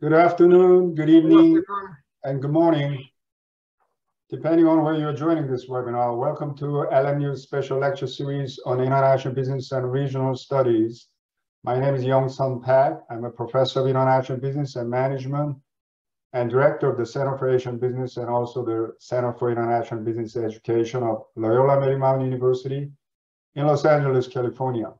Good afternoon, good evening, good and good morning. Depending on where you're joining this webinar, welcome to LMU's special lecture series on international business and regional studies. My name is Yongsun Paik. I'm a professor of international business and management and director of the Center for Asian Business and also the Center for International Business Education of Loyola Marymount University in Los Angeles, California.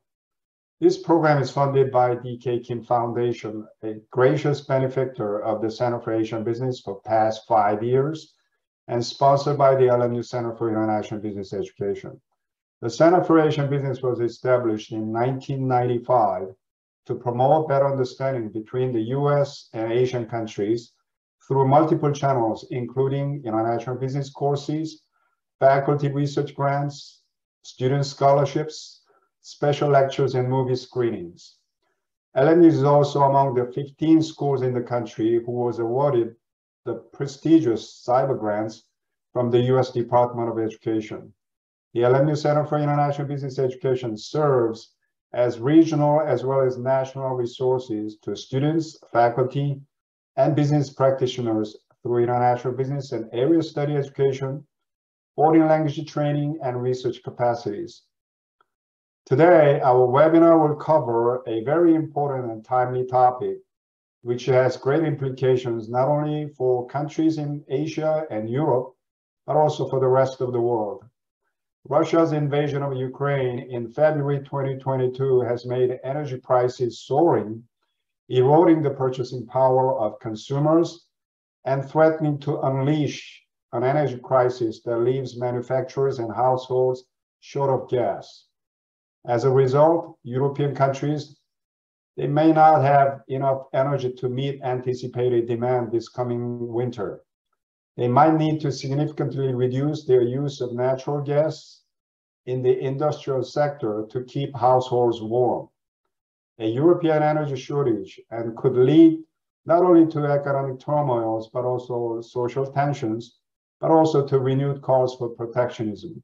This program is funded by DK Kim Foundation, a gracious benefactor of the Center for Asian Business for past five years, and sponsored by the LMU Center for International Business Education. The Center for Asian Business was established in 1995 to promote better understanding between the US and Asian countries through multiple channels, including international business courses, faculty research grants, student scholarships, special lectures, and movie screenings. LMU is also among the 15 schools in the country who was awarded the prestigious CIBER grants from the US Department of Education. The LMU Center for International Business Education serves as regional as well as national resources to students, faculty, and business practitioners through international business and area study education, foreign language training, and research capacities. Today, our webinar will cover a very important and timely topic, which has great implications not only for countries in Asia and Europe, but also for the rest of the world. Russia's invasion of Ukraine in February 2022 has made energy prices soaring, eroding the purchasing power of consumers and threatening to unleash an energy crisis that leaves manufacturers and households short of gas. As a result, European countries, they may not have enough energy to meet anticipated demand this coming winter. They might need to significantly reduce their use of natural gas in the industrial sector to keep households warm. A European energy shortage and could lead not only to economic turmoils, but also social tensions, but also to renewed calls for protectionism.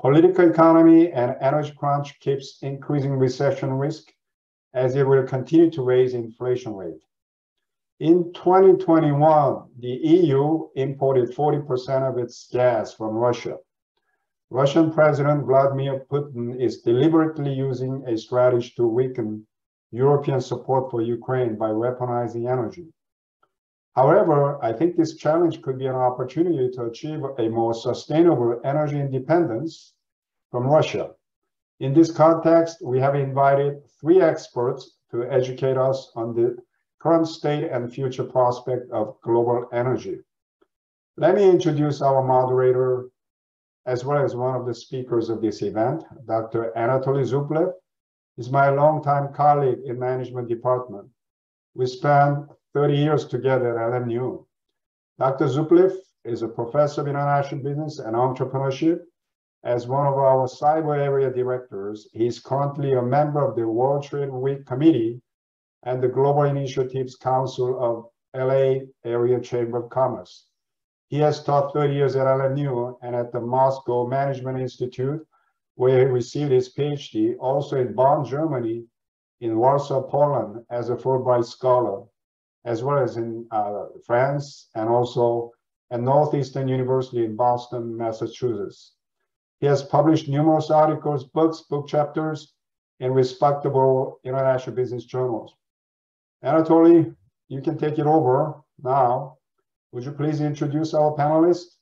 Political economy and energy crunch keeps increasing recession risk as it will continue to raise inflation rate. In 2021, the EU imported 40% of its gas from Russia. Russian President Vladimir Putin is deliberately using a strategy to weaken European support for Ukraine by weaponizing energy. However, I think this challenge could be an opportunity to achieve a more sustainable energy independence from Russia. In this context, we have invited three experts to educate us on the current state and future prospect of global energy. Let me introduce our moderator, as well as one of the speakers of this event, Dr. Anatoly Zhuplev is my longtime colleague in management department. We spent 30 years together at LMU. Dr. Zhuplev is a professor of international business and entrepreneurship. As one of our CIBER area directors, he is currently a member of the World Trade Week Committee and the Global Initiatives Council of LA Area Chamber of Commerce. He has taught 30 years at LMU and at the Moscow Management Institute, where he received his PhD, also in Bonn, Germany, in Warsaw, Poland, as a Fulbright Scholar as well as in uh, France and also at Northeastern University in Boston, Massachusetts. He has published numerous articles, books, book chapters in respectable international business journals. Anatoly, you can take it over now. Would you please introduce our panelists?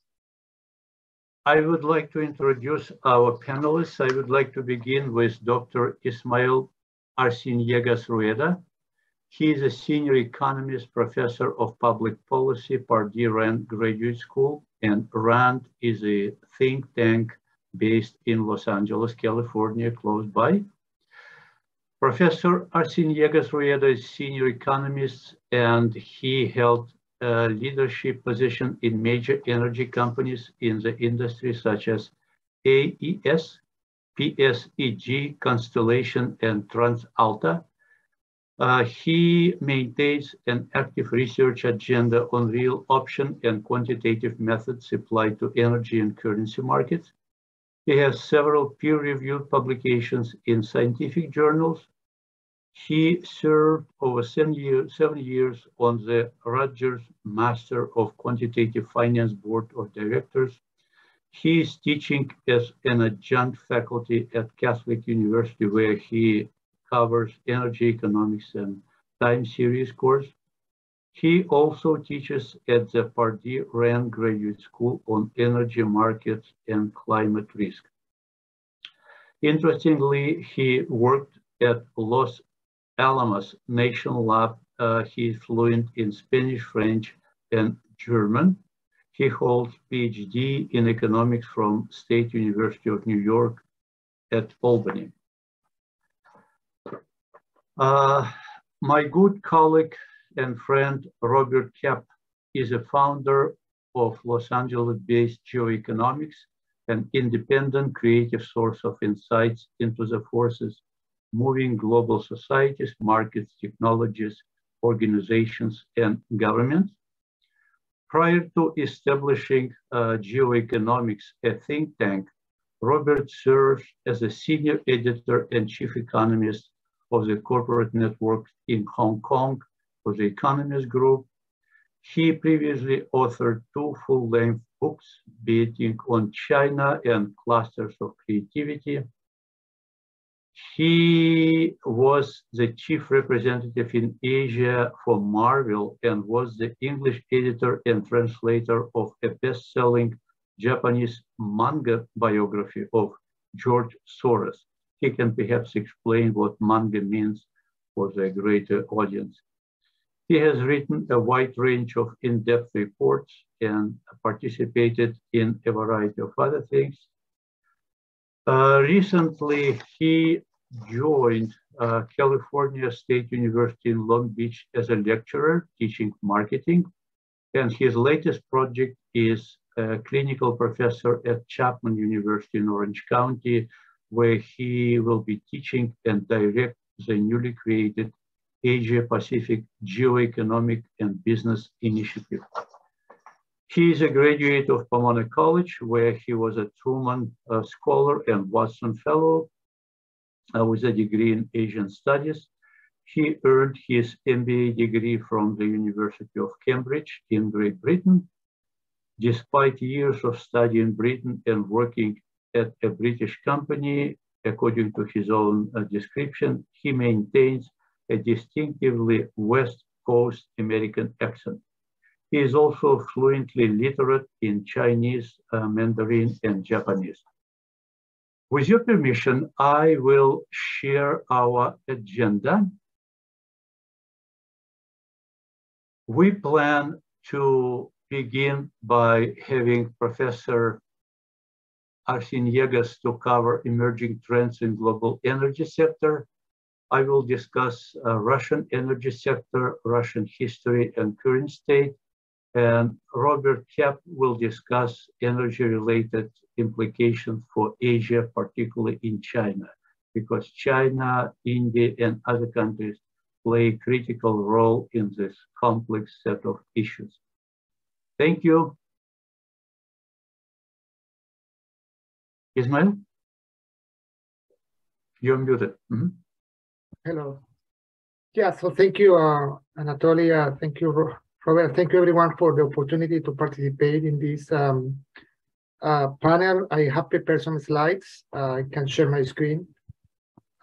I would like to introduce our panelists. I would like to begin with Dr. Ismael Arciniegas Rueda. He is a senior economist, professor of public policy, Pardee RAND Graduate School, and RAND is a think tank based in Los Angeles, California, close by. Professor Arciniegas Rueda is senior economist, and he held a leadership position in major energy companies in the industry, such as AES, PSEG, Constellation, and TransAlta. Uh, he maintains an active research agenda on real option and quantitative methods applied to energy and currency markets. He has several peer-reviewed publications in scientific journals, He served over seven years, seven years on the Rutgers Master of Quantitative Finance Board of Directors. He is teaching as an adjunct faculty at Catholic University, where he covers energy economics and time series course. He also teaches at the Pardee RAND Graduate School on energy markets and climate risk. Interestingly, he worked at Los Alamos National Lab. Uh, he is fluent in Spanish, French, and German. He holds PhD in economics from State University of New York at Albany. Uh, my good colleague and friend Robert Koepp is a founder of Los Angeles-based Geoeconomix, an independent creative source of insights into the forces moving global societies, markets, technologies, organizations, and governments. Prior to establishing uh, Geoeconomix, a think tank, Robert served as a senior editor and chief economist of the corporate network in Hong Kong for the Economist Group. He previously authored two full-length books, being on China and clusters of creativity. He was the chief representative in Asia for Marvel and was the English editor and translator of a best-selling Japanese manga biography of George Soros. He can perhaps explain what manga means for the greater audience. He has written a wide range of in-depth reports and participated in a variety of other things. Uh, recently, he joined uh, California State University in Long Beach as a lecturer teaching marketing. And his latest project is a clinical professor at Chapman University in Orange County, where he will be teaching and direct the newly created Asia Pacific Geoeconomic and Business Initiative. He is a graduate of Pomona College, where he was a Truman uh, Scholar and Watson Fellow uh, with a degree in Asian Studies. He earned his MBA degree from the University of Cambridge in Great Britain. Despite years of study in Britain and working at a British company, according to his own uh, description, he maintains a distinctively West Coast American accent. He is also fluently literate in Chinese, uh, Mandarin, and Japanese. With your permission, I will share our agenda. We plan to begin by having Professor Arciniegas to cover emerging trends in global energy sector. I will discuss uh, Russian energy sector, Russian history and current state, and Robert Koepp will discuss energy-related implications for Asia, particularly in China, because China, India, and other countries play a critical role in this complex set of issues. Thank you. Ismael? You're muted. Mm -hmm. Hello. Yeah, so thank you, uh, Anatoly. Uh, thank you, Robert. Thank you, everyone, for the opportunity to participate in this um, uh, panel. I have prepared some slides. Uh, I can share my screen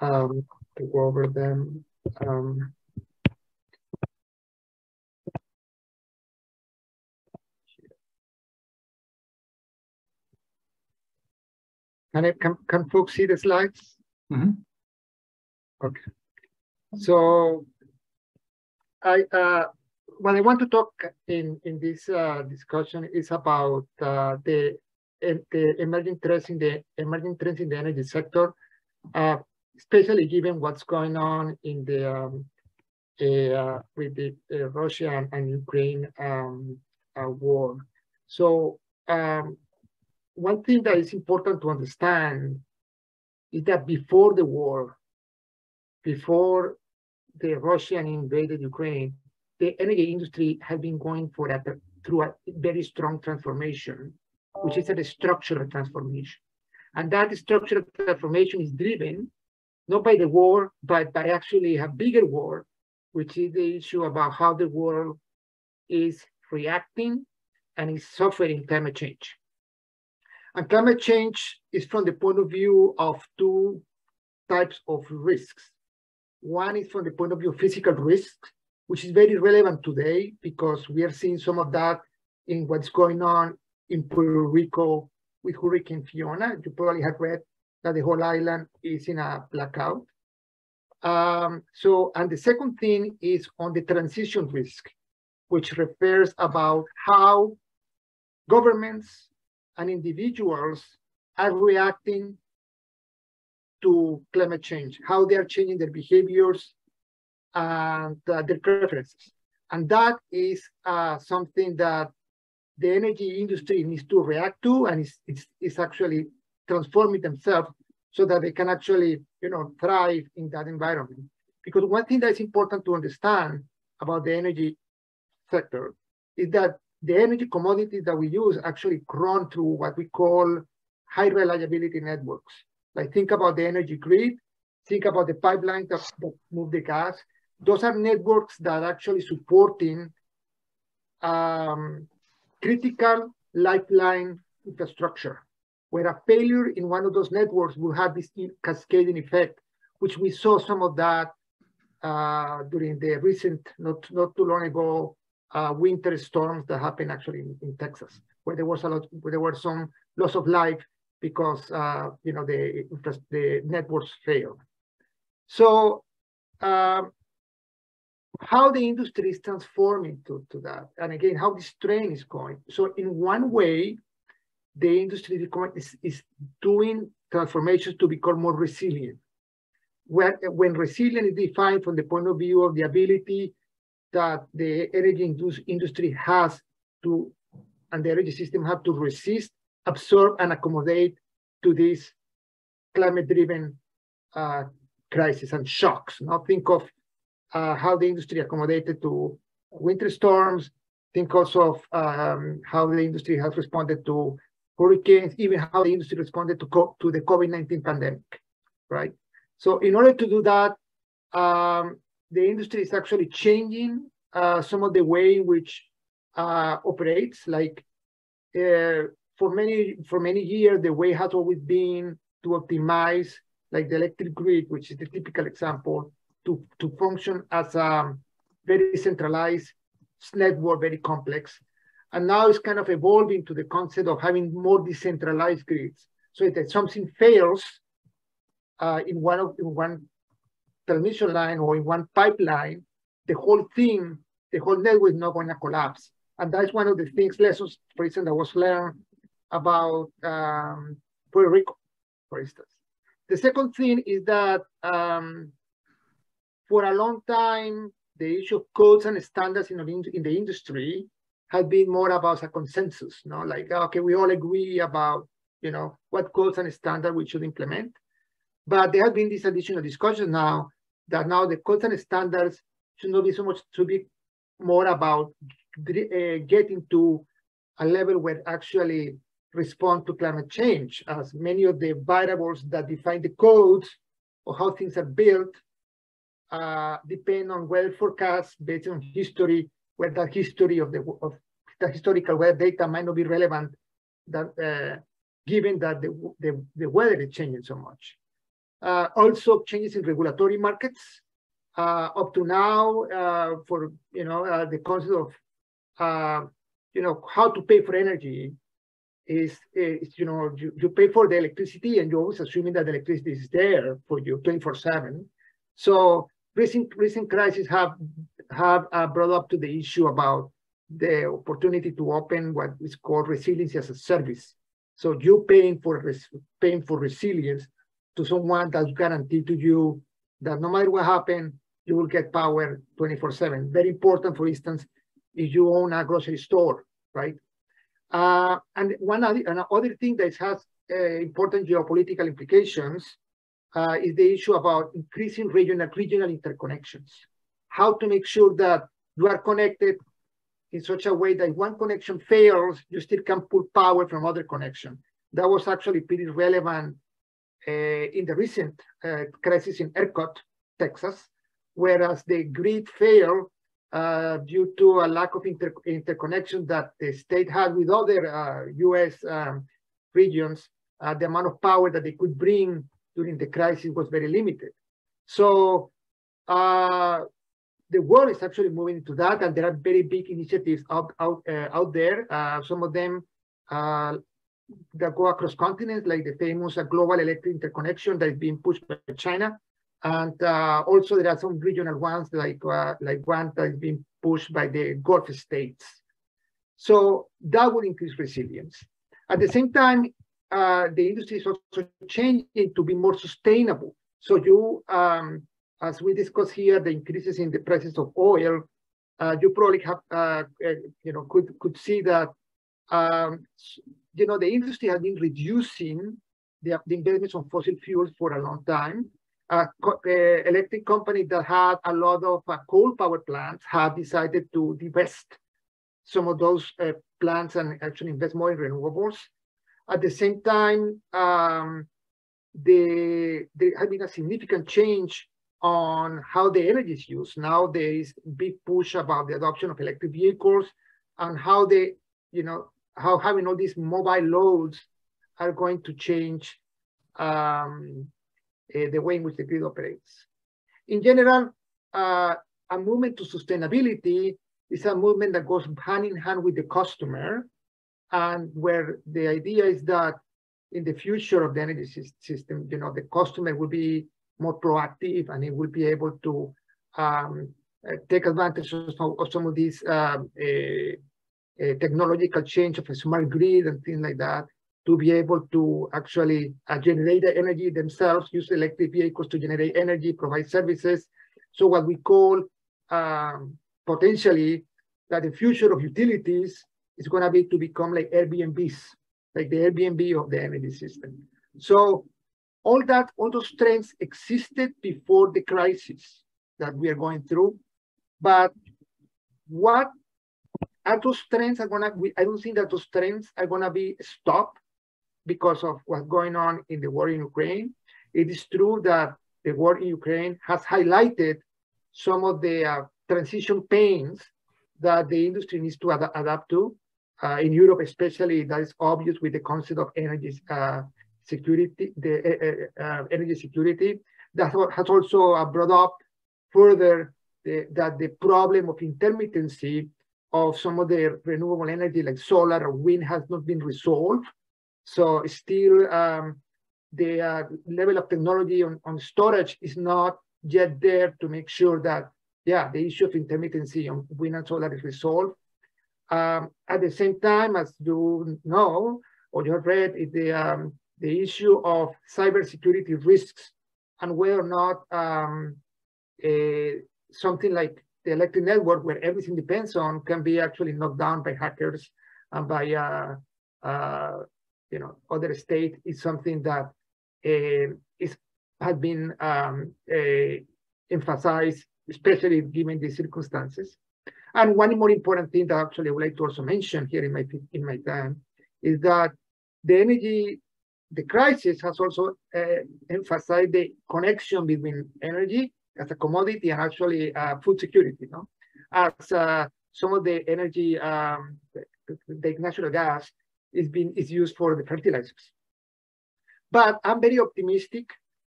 um, to go over them. Um, can, can, can folks see the slides? Mm -hmm. Okay. So I uh, what I want to talk in in this uh, discussion is about uh, the the emerging trends in the emerging trends in the energy sector, uh, especially given what's going on in the um, uh, with the uh, Russia and Ukraine um, war. So um, one thing that is important to understand is that before the war, before the Russian invaded Ukraine, the energy industry has been going for a, through a very strong transformation, which is a structural transformation. And that structural transformation is driven not by the war, but by actually a bigger war, which is the issue about how the world is reacting and is suffering climate change. And climate change is from the point of view of two types of risks. One is from the point of view of physical risks, which is very relevant today because we are seeing some of that in what's going on in Puerto Rico with Hurricane Fiona. You probably have read that the whole island is in a blackout. Um, so, and the second thing is on the transition risk, which refers about how governments and individuals are reacting to climate change, how they are changing their behaviors and uh, their preferences. And that is uh, something that the energy industry needs to react to and it's, it's, it's actually transforming themselves so that they can actually, you know, thrive in that environment. Because one thing that's important to understand about the energy sector is that the energy commodities that we use actually run through what we call high reliability networks. Like think about the energy grid, think about the pipelines that, that move the gas. Those are networks that are actually supporting um, critical lifeline infrastructure, where a failure in one of those networks will have this cascading effect, which we saw some of that uh, during the recent, not, not too long ago, uh, winter storms that happened actually in, in, Texas, where there was a lot, where there were some loss of life because uh, you know the the networks failed. So um, how the industry is transforming to, to that, and again how this train is going. So in one way, the industry is, is doing transformations to become more resilient. When, when resilient is defined from the point of view of the ability that the energy industry has to, and the energy system have to resist, absorb, and accommodate to this climate-driven uh, crisis and shocks. Now think of uh, how the industry accommodated to winter storms. Think also of um, how the industry has responded to hurricanes, even how the industry responded to, to the COVID-19 pandemic, right? So in order to do that, um, the industry is actually changing uh, some of the way in which uh, operates. Like uh, for many for many years, the way has always been to optimize, like the electric grid, which is the typical example, to to function as a very centralized network, very complex. And now it's kind of evolving to the concept of having more decentralized grids. So if something fails uh, in one of in one transmission line or in one pipeline, the whole thing, the whole network is not going to collapse. And that's one of the things, lessons, for instance, that was learned about um, Puerto Rico, for instance. The second thing is that um, for a long time, the issue of codes and standards in, in the industry has been more about a consensus, no? Like, okay, we all agree about, you know, what codes and standards we should implement. But there have been this additional discussion now that now the and standards should not be so much to be more about uh, getting to a level where actually respond to climate change, as many of the variables that define the codes or how things are built uh, depend on weather forecasts based on history, where that history of the of the historical weather data might not be relevant, that uh, given that the, the, the weather is changing so much. Uh, also changes in regulatory markets. Uh, up to now, uh, for you know uh, the concept of uh, you know how to pay for energy is, is you know you, you pay for the electricity and you're always assuming that the electricity is there for you 24/7. So recent recent crises have have uh, brought up to the issue about the opportunity to open what is called resilience as a service. So you paying for paying for resilience to someone that's guaranteed to you that no matter what happens, you will get power 24 7. Very important, for instance, if you own a grocery store, right? Uh, and one other, thing that has uh, important geopolitical implications uh, is the issue about increasing regional, regional interconnections. How to make sure that you are connected in such a way that if one connection fails, you still can pull power from other connection. That was actually pretty relevant in the recent crisis in ERCOT, Texas, whereas the grid failed uh, due to a lack of inter interconnection that the state had with other uh, US um, regions, uh, the amount of power that they could bring during the crisis was very limited. So uh, the world is actually moving to that, and there are very big initiatives out out uh, out there. Uh, some of them that go across continents, like the famous global electric interconnection that is being pushed by China. And uh, also there are some regional ones like, uh, like one that is being pushed by the Gulf states. So that would increase resilience. At the same time, uh, the industry is also changing to be more sustainable. So you, um, as we discussed here, the increases in the prices of oil, uh, you probably have, uh, uh, you know, could could see that, um, you know, the industry has been reducing the, the investments on fossil fuels for a long time uh, electric companies that had a lot of uh, coal power plants have decided to divest some of those uh, plants and actually invest more in renewables. At the same time, um, the, there has been a significant change on how the energy is used. Now there is big push about the adoption of electric vehicles and how they, you know, how having all these mobile loads are going to change um, uh, the way in which the grid operates. In general, uh, a movement to sustainability is a movement that goes hand in hand with the customer and where the idea is that in the future of the energy system, you know, the customer will be more proactive and it will be able to um, uh, take advantage of, of, some of these uh, technological change of a smart grid and things like that to be able to actually uh, generate the energy themselves, use electric vehicles to generate energy, provide services. So what we call um, potentially that the future of utilities is going to be to become like Airbnbs, like the Airbnb of the energy system. So all that, all those trends existed before the crisis that we are going through. But what are those trends are gonna, I don't think that those trends are gonna be stopped because of what's going on in the war in Ukraine. It is true that the war in Ukraine has highlighted some of the uh, transition pains that the industry needs to ad adapt to. Uh, in Europe, especially, that is obvious with the concept of energy uh, security, the uh, uh, uh, energy security. That has also brought up further the, that the problem of intermittency of some of the renewable energy like solar or wind has not been resolved. So still um, the uh, level of technology on, on storage is not yet there to make sure that, yeah, the issue of intermittency on wind and solar is resolved. Um, at the same time, as you know, or you have read, is the, um, the issue of cybersecurity risks and whether or not um, a, something like the electric network where everything depends on can be actually knocked down by hackers and by uh, uh, you know, other state is something that uh, is has been um, uh, emphasized, especially given these circumstances. And one more important thing that actually I would like to also mention here in my in my time is that the energy, the crisis has also uh, emphasized the connection between energy as a commodity and actually uh, food security. Know, as uh, some of the energy, um, the, natural gas is being is used for the fertilizers. But I'm very optimistic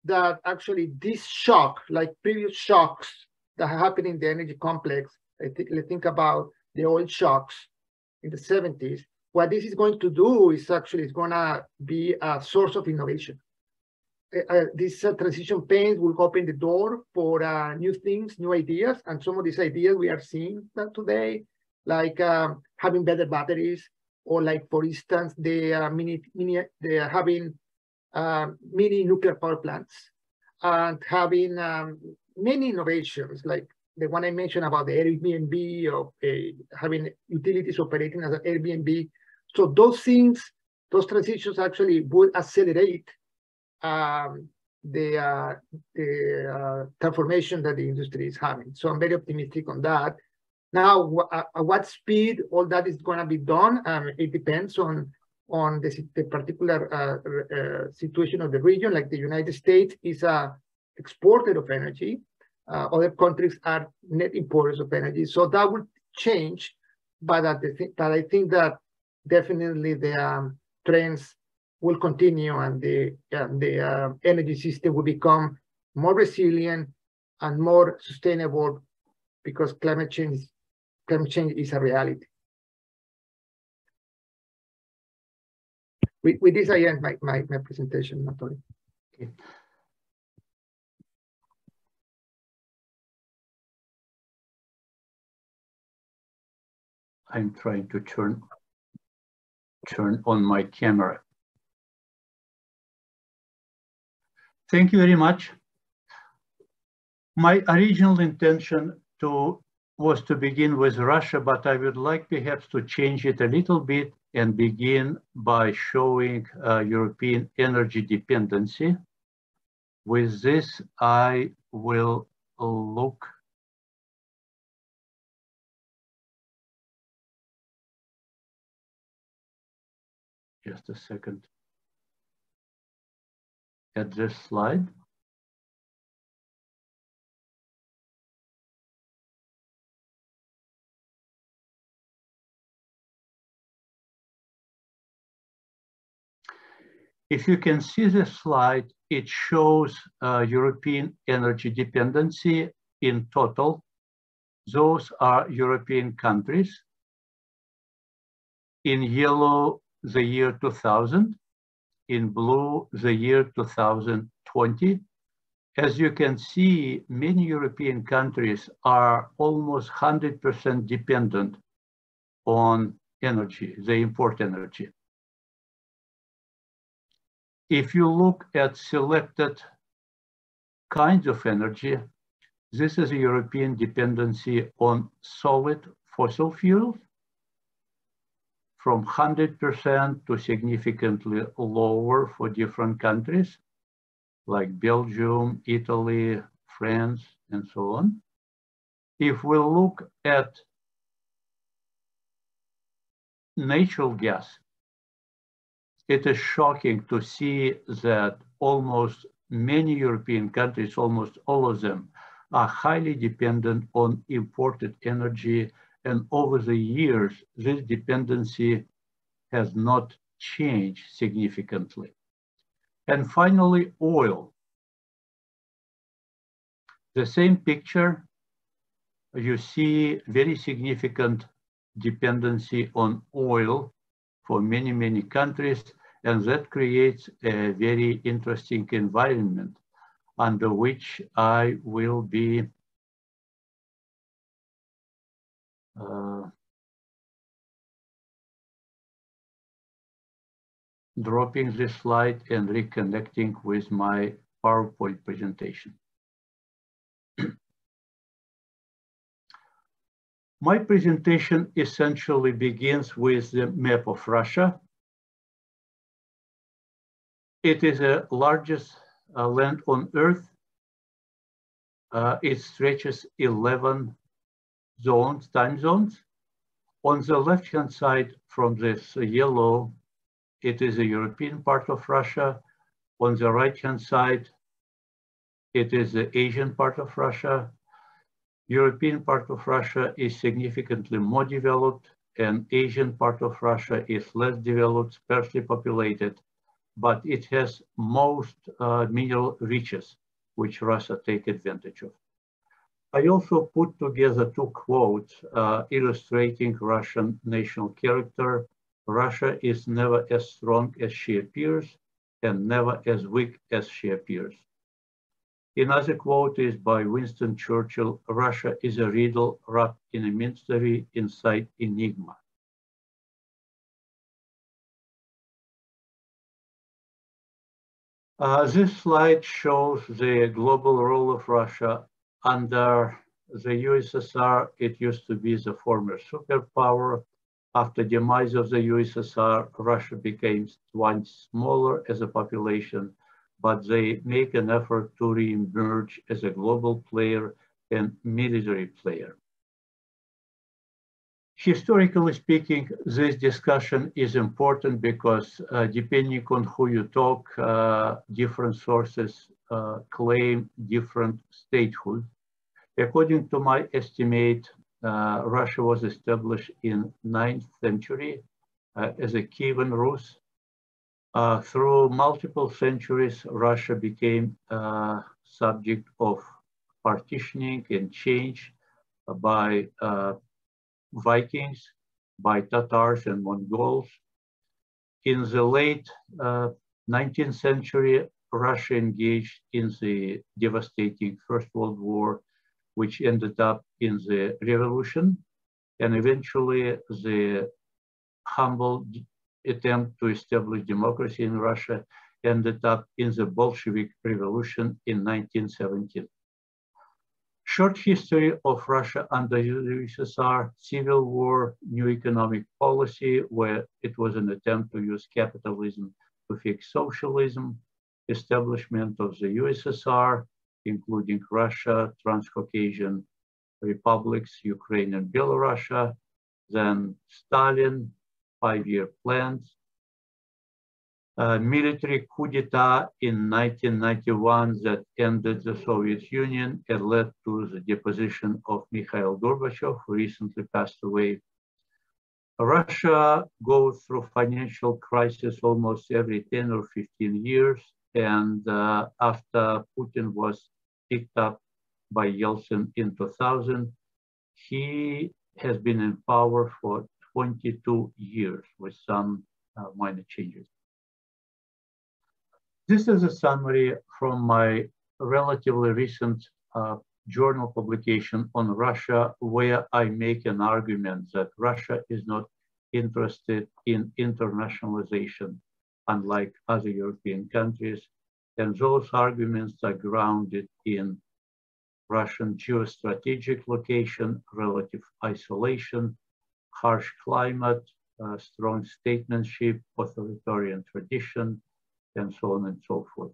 that actually this shock, like previous shocks that happened in the energy complex, I think, think about the oil shocks in the 70s, what this is going to do is actually it's going to be a source of innovation. Uh, uh, this uh, transition pains will open the door for uh, new things, new ideas, and some of these ideas we are seeing today, like um, having better batteries, or like for instance, the uh, mini, mini, they are having uh, mini nuclear power plants and having um, many innovations like the one I mentioned about the Airbnb of having utilities operating as an Airbnb. So those things, those transitions actually would accelerate um, the uh, the uh, transformation that the industry is having. So I'm very optimistic on that. Now, at what speed all that is going to be done, um, it depends on on the, the particular uh, uh, situation of the region, like the United States is a exporter of energy. Uh, other countries are net importers of energy. So that will change, but, the but I think that definitely the um, trends will continue and the, and the uh, energy system will become more resilient and more sustainable because climate change, climate change is a reality. With, with this, I end my, my, my presentation, Antonio. Okay. I'm trying to turn turn on my camera. Thank you very much. My original intention to was to begin with Russia, but I would like perhaps to change it a little bit and begin by showing uh, European energy dependency. With this, I will look just a second at this slide. If you can see this slide, it shows uh, European energy dependency in total. Those are European countries. In yellow, the year 2000. In blue, the year 2020. As you can see, many European countries are almost 100% dependent on energy, they import energy. If you look at selected kinds of energy, this is a European dependency on solid fossil fuels from 100% to significantly lower for different countries like Belgium, Italy, France, and so on. If we look at natural gas, it is shocking to see that almost many European countries, almost all of them, are highly dependent on imported energy. And over the years, this dependency has not changed significantly. And finally, oil. The same picture, you see very significant dependency on oil for many, many countries. And that creates a very interesting environment under which I will be uh, dropping this slide and reconnecting with my PowerPoint presentation. my presentation essentially begins with the map of Russia it is the largest uh, land on Earth. Uh, it stretches 11 zones, time zones. On the left-hand side from this yellow, it is the European part of Russia. On the right-hand side, it is the Asian part of Russia. European part of Russia is significantly more developed and Asian part of Russia is less developed, sparsely populated but it has most uh, mineral riches, which Russia take advantage of. I also put together two quotes uh, illustrating Russian national character. Russia is never as strong as she appears and never as weak as she appears. Another quote is by Winston Churchill, Russia is a riddle wrapped in a mystery inside enigma. Uh, this slide shows the global role of Russia under the USSR. It used to be the former superpower. After demise of the USSR, Russia became once smaller as a population, but they make an effort to re-emerge as a global player and military player. historically speaking, this discussion is important because uh, depending on who you talk, uh, different sources uh, claim different statehood. According to my estimate, uh, Russia was established in 9th century uh, as a Kievan Rus. Uh, through multiple centuries, Russia became subject of partitioning and change by Vikings, by Tatars and Mongols. In the late uh, 19th century, Russia engaged in the devastating First World War, which ended up in the revolution, and eventually the humble attempt to establish democracy in Russia ended up in the Bolshevik Revolution in 1917. Short history of Russia under the USSR, civil war, new economic policy, where it was an attempt to use capitalism to fix socialism, establishment of the USSR, including Russia, Transcaucasian republics, Ukraine and Belarusia, then Stalin, five-year plans, military coup d'etat in 1991 that ended the Soviet Union and led to the deposition of Mikhail Gorbachev, who recently passed away. Russia goes through financial crisis almost every 10 or 15 years. And uh, after Putin was picked up by Yeltsin in 2000, he has been in power for 22 years with some uh, minor changes. This is a summary from my relatively recent uh, journal publication on Russia, where I make an argument that Russia is not interested in internationalization, unlike other European countries. And those arguments are grounded in Russian geostrategic location, relative isolation, harsh climate, uh, strong statesmanship, authoritarian tradition, and so on and so forth.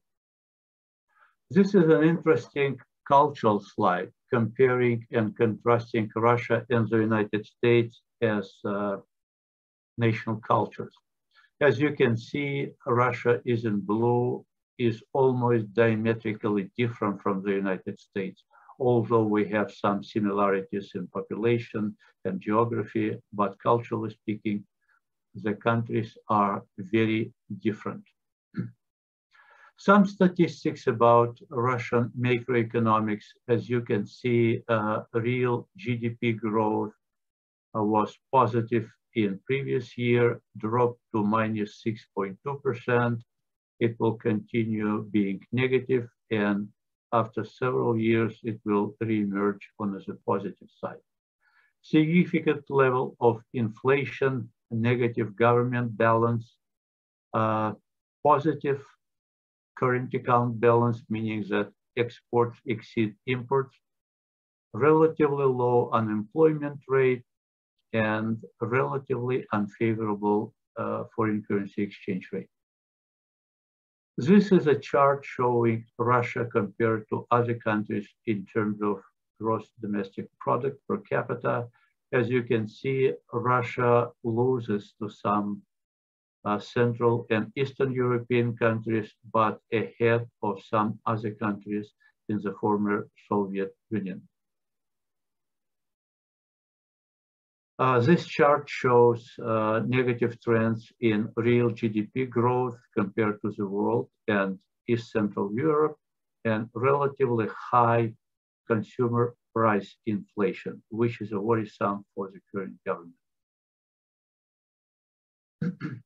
This is an interesting cultural slide comparing and contrasting Russia and the United States as uh, national cultures. As you can see, Russia is in blue, is almost diametrically different from the United States, although we have some similarities in population and geography, but culturally speaking, the countries are very different. Some statistics about Russian macroeconomics, as you can see, uh, real GDP growth uh, was positive in previous year, dropped to minus 6.2%. It will continue being negative, and after several years, it will re-emerge on the positive side. Significant level of inflation, negative government balance, uh, positive current account balance, meaning that exports exceed imports, relatively low unemployment rate, and relatively unfavorable uh, foreign currency exchange rate. This is a chart showing Russia compared to other countries in terms of gross domestic product per capita. As you can see, Russia loses to some uh, Central and Eastern European countries, but ahead of some other countries in the former Soviet Union. Uh, this chart shows uh, negative trends in real GDP growth compared to the world and East Central Europe and relatively high consumer price inflation, which is a worrisome for the current government.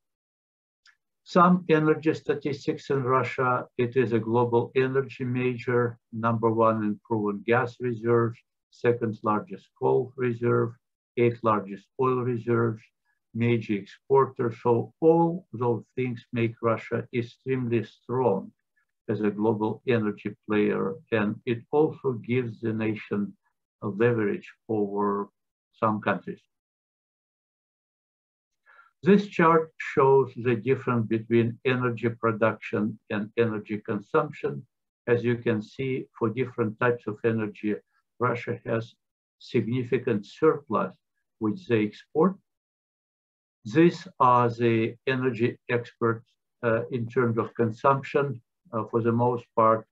Some energy statistics in Russia, it is a global energy major, number one in proven gas reserves, second largest coal reserve, eighth largest oil reserves, major exporter. So all those things make Russia extremely strong as a global energy player. And it also gives the nation a leverage over some countries. This chart shows the difference between energy production and energy consumption. As you can see, for different types of energy, Russia has significant surplus which they export. These are the energy experts uh, in terms of consumption, uh, for the most part,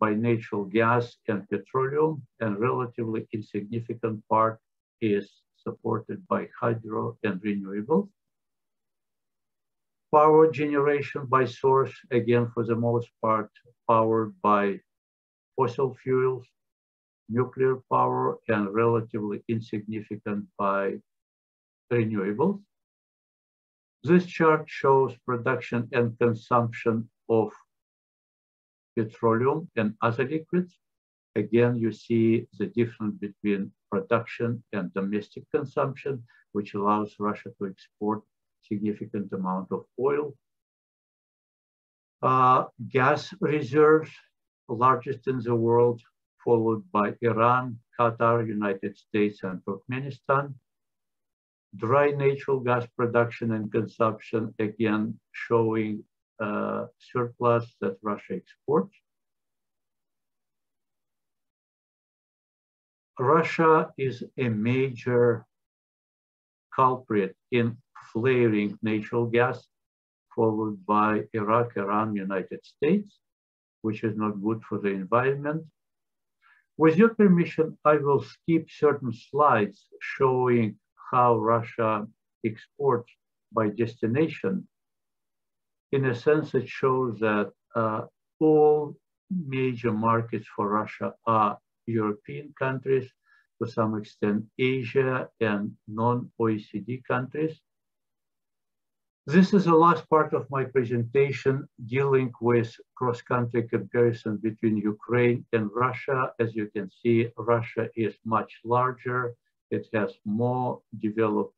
by natural gas and petroleum, and relatively insignificant part is supported by hydro and renewables. Power generation by source, again, for the most part, powered by fossil fuels, nuclear power, and relatively insignificant by renewables. This chart shows production and consumption of petroleum and other liquids. Again, you see the difference between production and domestic consumption, which allows Russia to export significant amount of oil. Uh, gas reserves, largest in the world, followed by Iran, Qatar, United States, and Turkmenistan dry natural gas production and consumption, again, showing surplus that Russia exports. Russia is a major culprit in flaring natural gas, followed by Iraq, Iran, United States, which is not good for the environment. With your permission, I will skip certain slides showing how Russia exports by destination, in a sense, it shows that uh, all major markets for Russia are European countries, to some extent Asia and non-OECD countries. This is the last part of my presentation dealing with cross-country comparison between Ukraine and Russia. As you can see, Russia is much larger it has more developed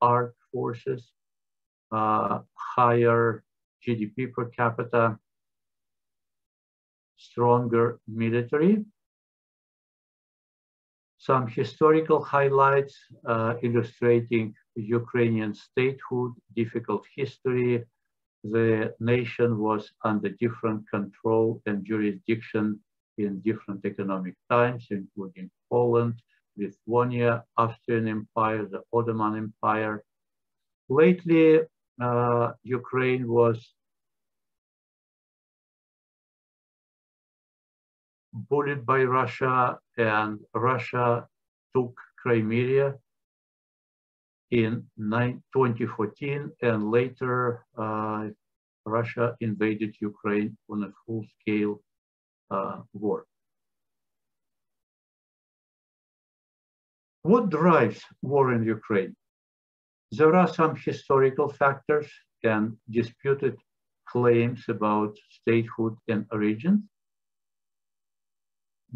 armed forces, uh, higher GDP per capita, stronger military. Some historical highlights uh, illustrating Ukrainian statehood, difficult history. The nation was under different control and jurisdiction in different economic times, including Poland, Lithuania, Austrian Empire, the Ottoman Empire. Lately, uh, Ukraine was bullied by Russia and Russia took Crimea in 2014 and later uh, Russia invaded Ukraine on a full-scale uh, war. What drives war in Ukraine? There are some historical factors and disputed claims about statehood and origins.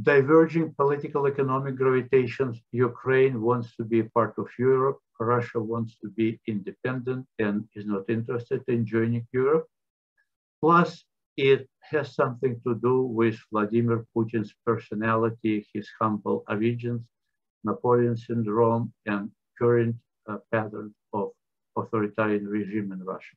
Diverging political economic gravitations, Ukraine wants to be part of Europe, Russia wants to be independent and is not interested in joining Europe. Plus, it has something to do with Vladimir Putin's personality, his humble origins, Napoleon syndrome, and current uh, pattern of authoritarian regime in Russia.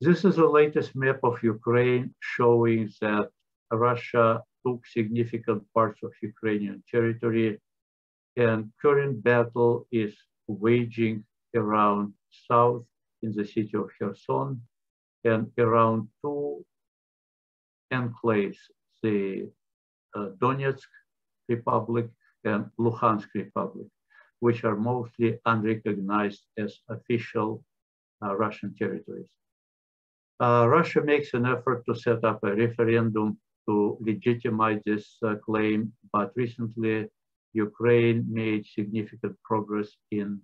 This is the latest map of Ukraine showing that Russia took significant parts of Ukrainian territory and current battle is waging around south in the city of Kherson and around two enclaves, the uh, Donetsk Republic and Luhansk Republic, which are mostly unrecognized as official uh, Russian territories. Uh, Russia makes an effort to set up a referendum to legitimize this uh, claim, but recently Ukraine made significant progress in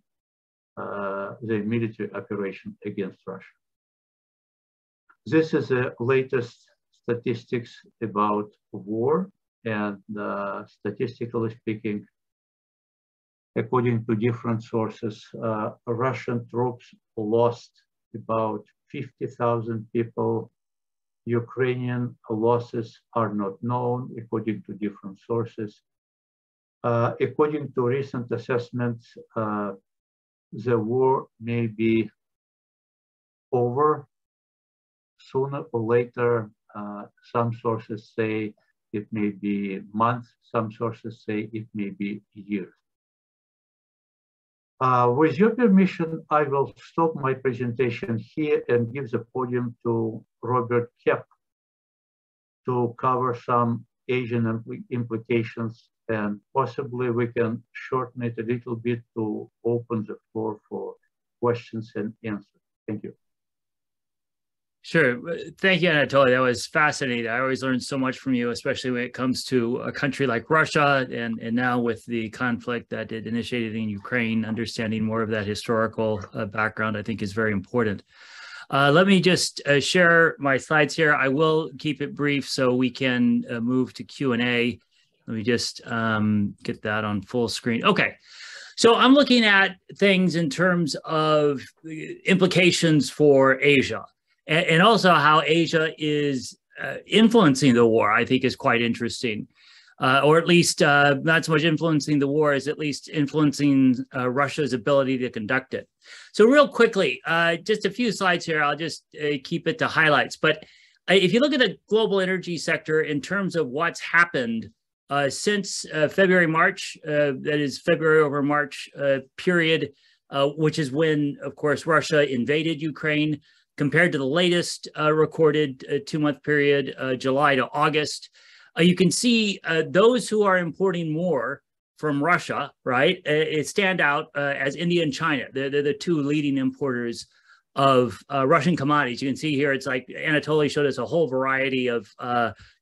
uh, the military operation against Russia. This is the latest statistics about war and uh, statistically speaking, according to different sources, uh, Russian troops lost about 50,000 people. Ukrainian losses are not known according to different sources. Uh, according to recent assessments, uh, the war may be over sooner or later. Uh, some sources say it may be months, some sources say it may be years. Uh, with your permission, I will stop my presentation here and give the podium to Robert Koepp to cover some Asian impl implications and possibly we can shorten it a little bit to open the floor for questions and answers. Thank you. Sure. Thank you, Anatoly. That was fascinating. I always learn so much from you, especially when it comes to a country like Russia and, and now with the conflict that it initiated in Ukraine, understanding more of that historical uh, background, I think is very important. Uh, let me just uh, share my slides here. I will keep it brief so we can uh, move to Q&A. Let me just um, get that on full screen. Okay. So I'm looking at things in terms of implications for Asia and, and also how Asia is uh, influencing the war, I think is quite interesting. Uh, or at least uh, not so much influencing the war as at least influencing uh, Russia's ability to conduct it. So real quickly, uh, just a few slides here. I'll just uh, keep it to highlights. But if you look at the global energy sector in terms of what's happened since February, March, that is February over March period, which is when, of course, Russia invaded Ukraine compared to the latest uh, recorded uh, two-month period, uh, July to August. Uh, you can see uh, those who are importing more from Russia, right, uh, it stand out as India and China. They're, they're, the two leading importers of Russian commodities. You can see here, it's like Anatoly showed us a whole variety of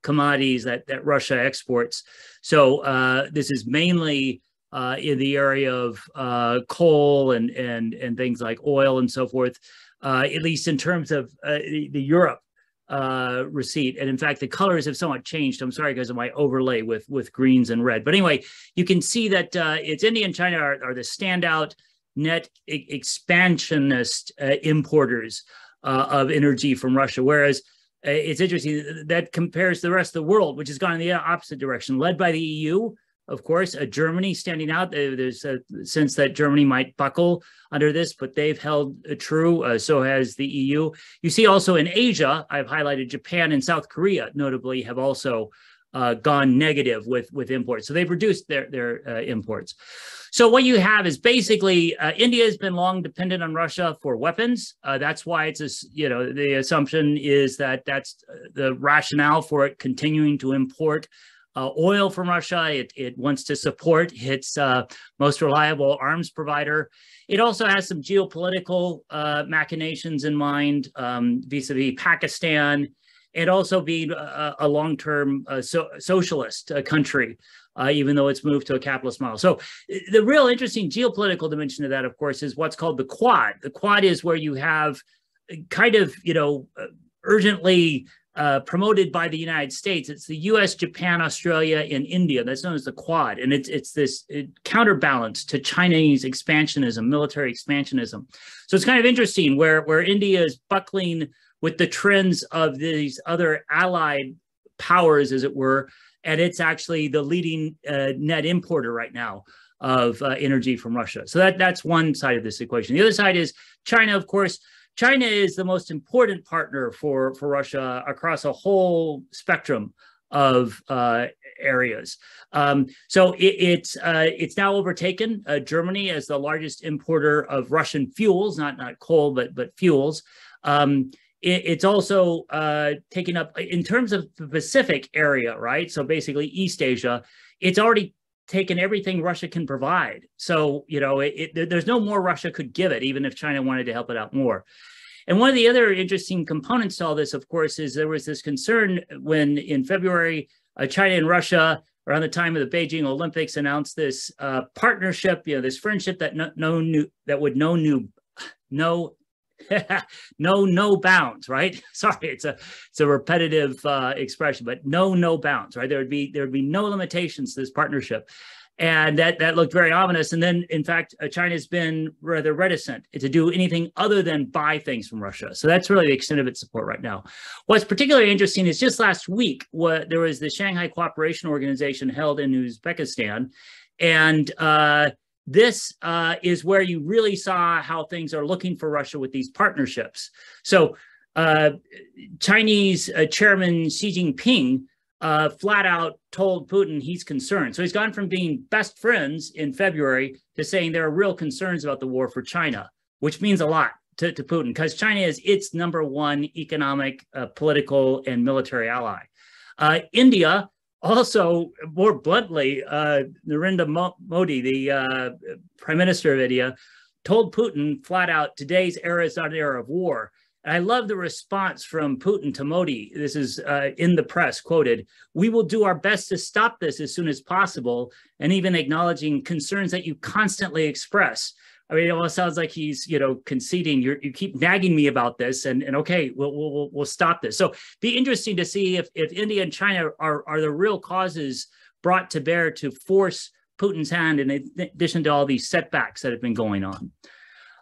commodities that, that Russia exports. So this is mainly in the area of coal and, and, and things like oil and so forth uh, at least in terms of uh, the, the, Europe uh, receipt. And in fact, the colors have somewhat changed. I'm sorry because of my overlay with, with greens and red. But anyway, you can see that uh, it's India and China are, are the standout net e expansionist uh, importers uh, of energy from Russia, whereas it's interesting that compares to the rest of the world, which has gone in the opposite direction, led by the EU, of course, uh, Germany standing out. There's a sense that Germany might buckle under this, but they've held uh, true. Uh, so has the EU. You see also in Asia, I've highlighted Japan and South Korea, notably, have also uh, gone negative with with imports. So they've reduced their their uh, imports. So what you have is basically uh, India has been long dependent on Russia for weapons. Uh, that's why it's a, you know the assumption is that that's the rationale for it continuing to import uh, oil from Russia. It, it wants to support its uh, most reliable arms provider. It also has some geopolitical uh, machinations in mind um, vis-a-vis Pakistan and also being a, a long-term uh, so, socialist uh, country, uh, even though it's moved to a capitalist model. So the real interesting geopolitical dimension of that, of course, is what's called the Quad. The Quad is where you have kind of, you know, urgently uh, promoted by the United States. It's the U.S., Japan, Australia, and India. That's known as the Quad, and it's it's this it, counterbalance to Chinese expansionism, military expansionism. So it's kind of interesting where where India is buckling with the trends of these other allied powers, as it were, and it's actually the leading uh, net importer right now of uh, energy from Russia. So that that's one side of this equation. The other side is China, of course China is the most important partner for, for Russia across a whole spectrum of uh, areas. Um, so it, it's uh, it's now overtaken uh, Germany as the largest importer of Russian fuels, not not coal, but but fuels. Um, it, it's also uh, taken up in terms of the Pacific area, right? So basically East Asia. It's already taken everything Russia can provide. So, you know, it, it, there's no more Russia could give it, even if China wanted to help it out more. And one of the other interesting components to all this, of course, is there was this concern when in February, uh, China and Russia, around the time of the Beijing Olympics, announced this uh, partnership, you know, this friendship that no, no new that would no new no no no bounds right? Sorry it's a it's a repetitive uh, expression but no no bounds right? There would be there would be no limitations to this partnership. And that that looked very ominous. And then in fact uh, china's been rather reticent to do anything other than buy things from russia. So that's really the extent of its support right now. What's particularly interesting is just last week what there was the shanghai cooperation organization held in uzbekistan. And uh, this uh, is where you really saw how things are looking for Russia with these partnerships. So, uh, Chinese uh, Chairman Xi Jinping uh, flat out told Putin he's concerned. So he's gone from being best friends in February to saying there are real concerns about the war for China, which means a lot to, to Putin because China is its number one economic, uh, political, and military ally. Uh, India also, more bluntly, uh, Narendra Modi, the uh, prime minister of India, told Putin flat out, today's era is not an era of war. And I love the response from Putin to Modi. This is uh, in the press quoted. We will do our best to stop this as soon as possible, and even acknowledging concerns that you constantly express. I mean, it almost sounds like he's, you know, conceding. you you keep nagging me about this, and and okay, we'll we'll we'll stop this. So, be interesting to see if if India and China are are the real causes brought to bear to force Putin's hand, in addition to all these setbacks that have been going on.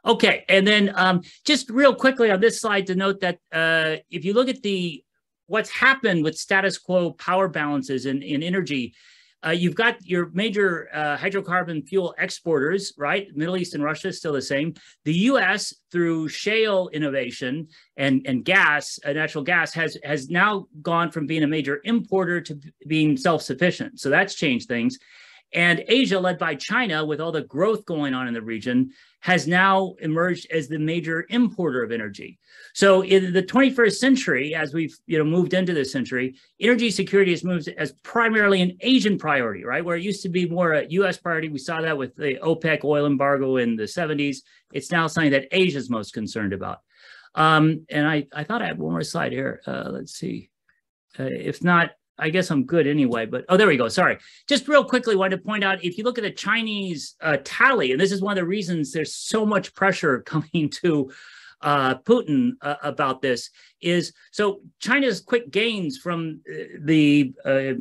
Okay, and then um, just real quickly on this slide to note that uh, if you look at the what's happened with status quo power balances in, in energy, uh, you've got your major uh, hydrocarbon fuel exporters, right? Middle East and Russia is still the same. The U.S. through shale innovation and and gas, uh, natural gas, has has now gone from being a major importer to being self sufficient. So that's changed things. And Asia, led by China, with all the growth going on in the region, has now emerged as the major importer of energy. So in the 21st century, as we've you know moved into this century, energy security has moved as primarily an Asian priority, right? Where it used to be more a U.S. priority. We saw that with the OPEC oil embargo in the 70s. It's now something that Asia is most concerned about. Um, and I, I thought I had one more slide here. Uh, let's see. Uh, if not, I guess I'm good anyway, but oh, there we go. Sorry. Just real quickly, wanted to point out if you look at the Chinese uh, tally, and this is one of the reasons there's so much pressure coming to uh, Putin uh, about this, is so China's quick gains from uh, the uh,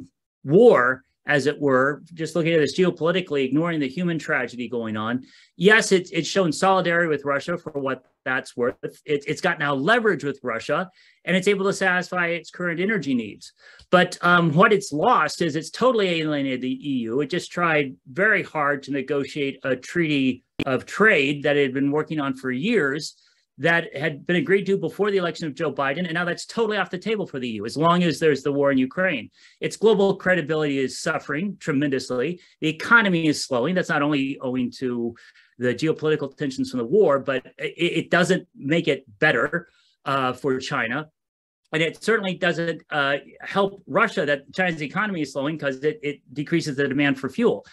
war as it were, just looking at this geopolitically, ignoring the human tragedy going on. Yes, it's it's shown solidarity with Russia for what that's worth. It, it's got now leverage with Russia, and it's able to satisfy its current energy needs. But um, what it's lost is it's totally alienated the EU. It just tried very hard to negotiate a treaty of trade that it had been working on for years that had been agreed to before the election of Joe Biden, and now that's totally off the table for the EU as long as there's the war in Ukraine. Its global credibility is suffering tremendously. The economy is slowing. That's not only owing to the geopolitical tensions from the war, but it, it doesn't make it better uh, for China. And it certainly doesn't uh, help Russia that China's economy is slowing because it, it decreases the demand for fuel.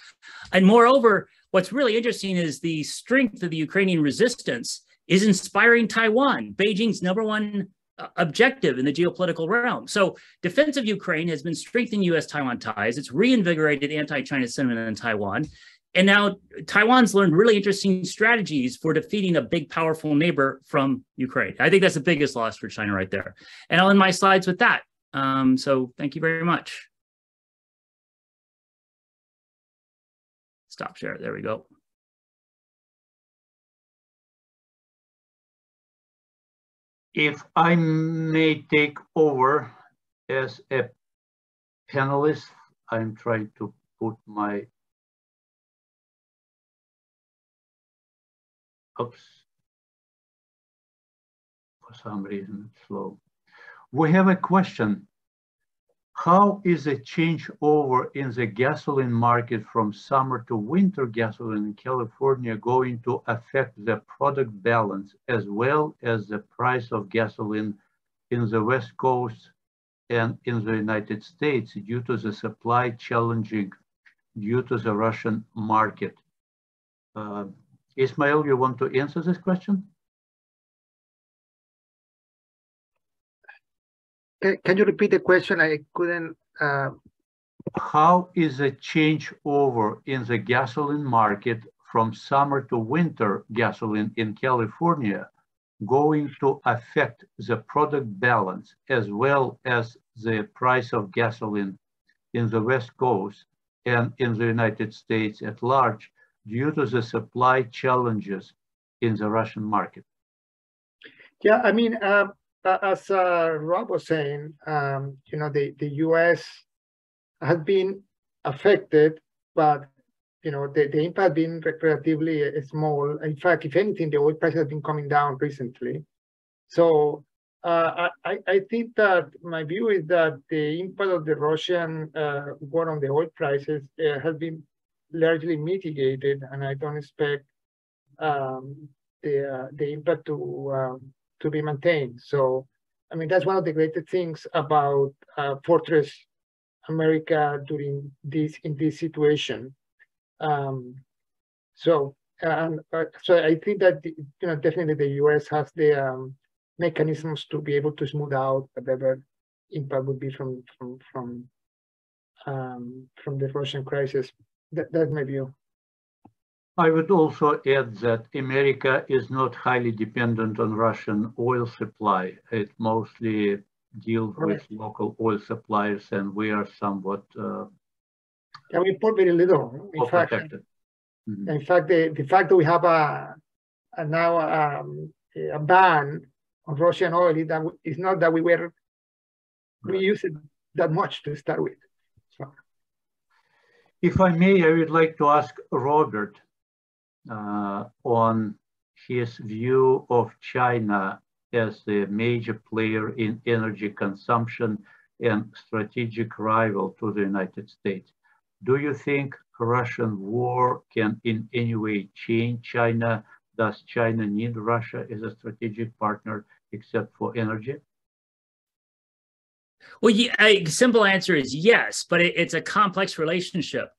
And moreover, what's really interesting is the strength of the Ukrainian resistance is inspiring Taiwan, Beijing's number one uh, objective in the geopolitical realm. So defense of Ukraine has been strengthening U.S. Taiwan ties. It's reinvigorated anti-China sentiment in Taiwan. And now Taiwan's learned really interesting strategies for defeating a big, powerful neighbor from Ukraine. I think that's the biggest loss for China right there. And I'll end my slides with that. Um, so thank you very much. Stop share. There we go. If I may take over as a panelist, I'm trying to put my, oops, for some reason it's slow. We have a question how is a changeover in the gasoline market from summer to winter gasoline in California going to affect the product balance as well as the price of gasoline in the West Coast and in the United States due to the supply challenging due to the Russian market? Uh, Ismael, you want to answer this question? Can, can you repeat the question? I couldn't. Uh... How is a changeover in the gasoline market from summer to winter gasoline in California going to affect the product balance as well as the price of gasoline in the West Coast and in the United States at large due to the supply challenges in the Russian market? Yeah, I mean, uh, as uh, Rob was saying, um, you know, the, the U.S. has been affected, but you know, the, the impact has been relatively uh, small. In fact, if anything, the oil price has been coming down recently. So Uh, I, I think that my view is that the impact of the Russian uh, war on the oil prices uh, has been largely mitigated, and I don't expect um, the uh, the impact to um, to be maintained. So, I mean, that's one of the greatest things about uh, Fortress America during this in this situation. Um, so, uh, so I think that the, you know definitely the U.S. has the um, mechanisms to be able to smooth out whatever impact would be from from from um, from the Russian crisis. That, that's my view. I would also add that America is not highly dependent on Russian oil supply. It mostly deals with local oil suppliers, and we are somewhat. Uh, yeah, we import very little. In fact, mm -hmm. in fact, the, the fact that we have a, a now um, a ban on Russian oil is, that it's not that we were we use it that much to start with. So. If I may, I would like to ask Robert on his view of China as a major player in energy consumption and strategic rival to the United States. Do you think Russian war can in any way change China? Does China need Russia as a strategic partner except for energy? Well, yeah, simple answer is yes, but it, it's a complex relationship.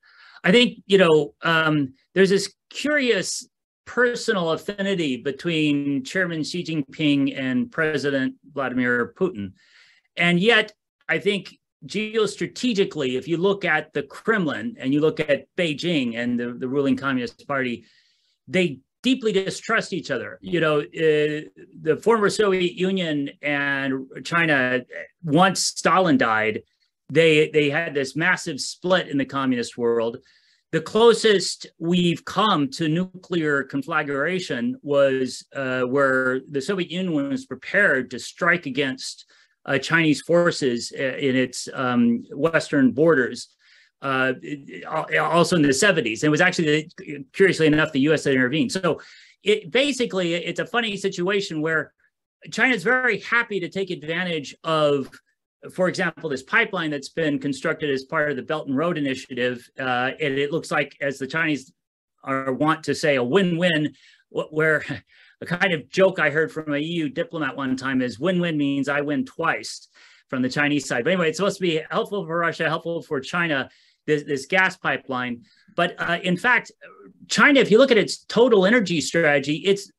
I think, you know, um, there's this curious personal affinity between Chairman Xi Jinping and President Vladimir Putin. And yet, I think geostrategically, if you look at the Kremlin and you look at Beijing and the, the ruling Communist Party, they deeply distrust each other. You know, uh, the former Soviet Union and China, once Stalin died, they they had this massive split in the communist world. The closest we've come to nuclear conflagration was uh, where the Soviet Union was prepared to strike against uh, Chinese forces uh, in its um, western borders uh, also in the 70s. And it was actually, curiously enough, the US that intervened. So it basically, it's a funny situation where China is very happy to take advantage of, for example, this pipeline that's been constructed as part of the Belt and Road Initiative. Uh, and it looks like, as the Chinese are want to say, a win-win, where a kind of joke I heard from a EU diplomat one time is win-win means I win twice from the Chinese side. But anyway, it's supposed to be helpful for Russia, helpful for China this, this gas pipeline. But uh, in fact, China, if you look at its total energy strategy, it's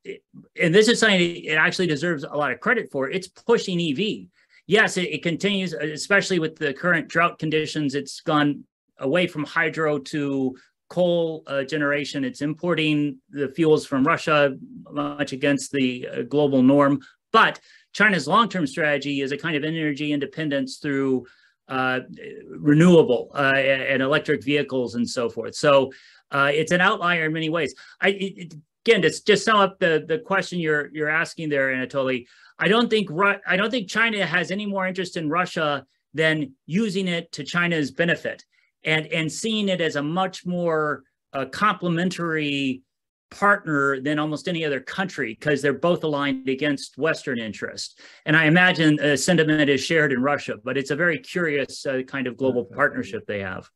and this is something it actually deserves a lot of credit for. It's pushing EV. Yes, it, it continues, especially with the current drought conditions. It's gone away from hydro to coal uh, generation. It's importing the fuels from Russia, much against the uh, global norm. But China's long-term strategy is a kind of energy independence through uh, renewable uh, and electric vehicles and so forth. So uh, it's an outlier in many ways. I it, again just just sum up the the question you're you're asking there, Anatoly. I don't think I don't think China has any more interest in Russia than using it to China's benefit and and seeing it as a much more uh, complementary partner than almost any other country because they're both aligned against Western interest. And I imagine a sentiment is shared in Russia, but it's a very curious uh, kind of global partnership they have.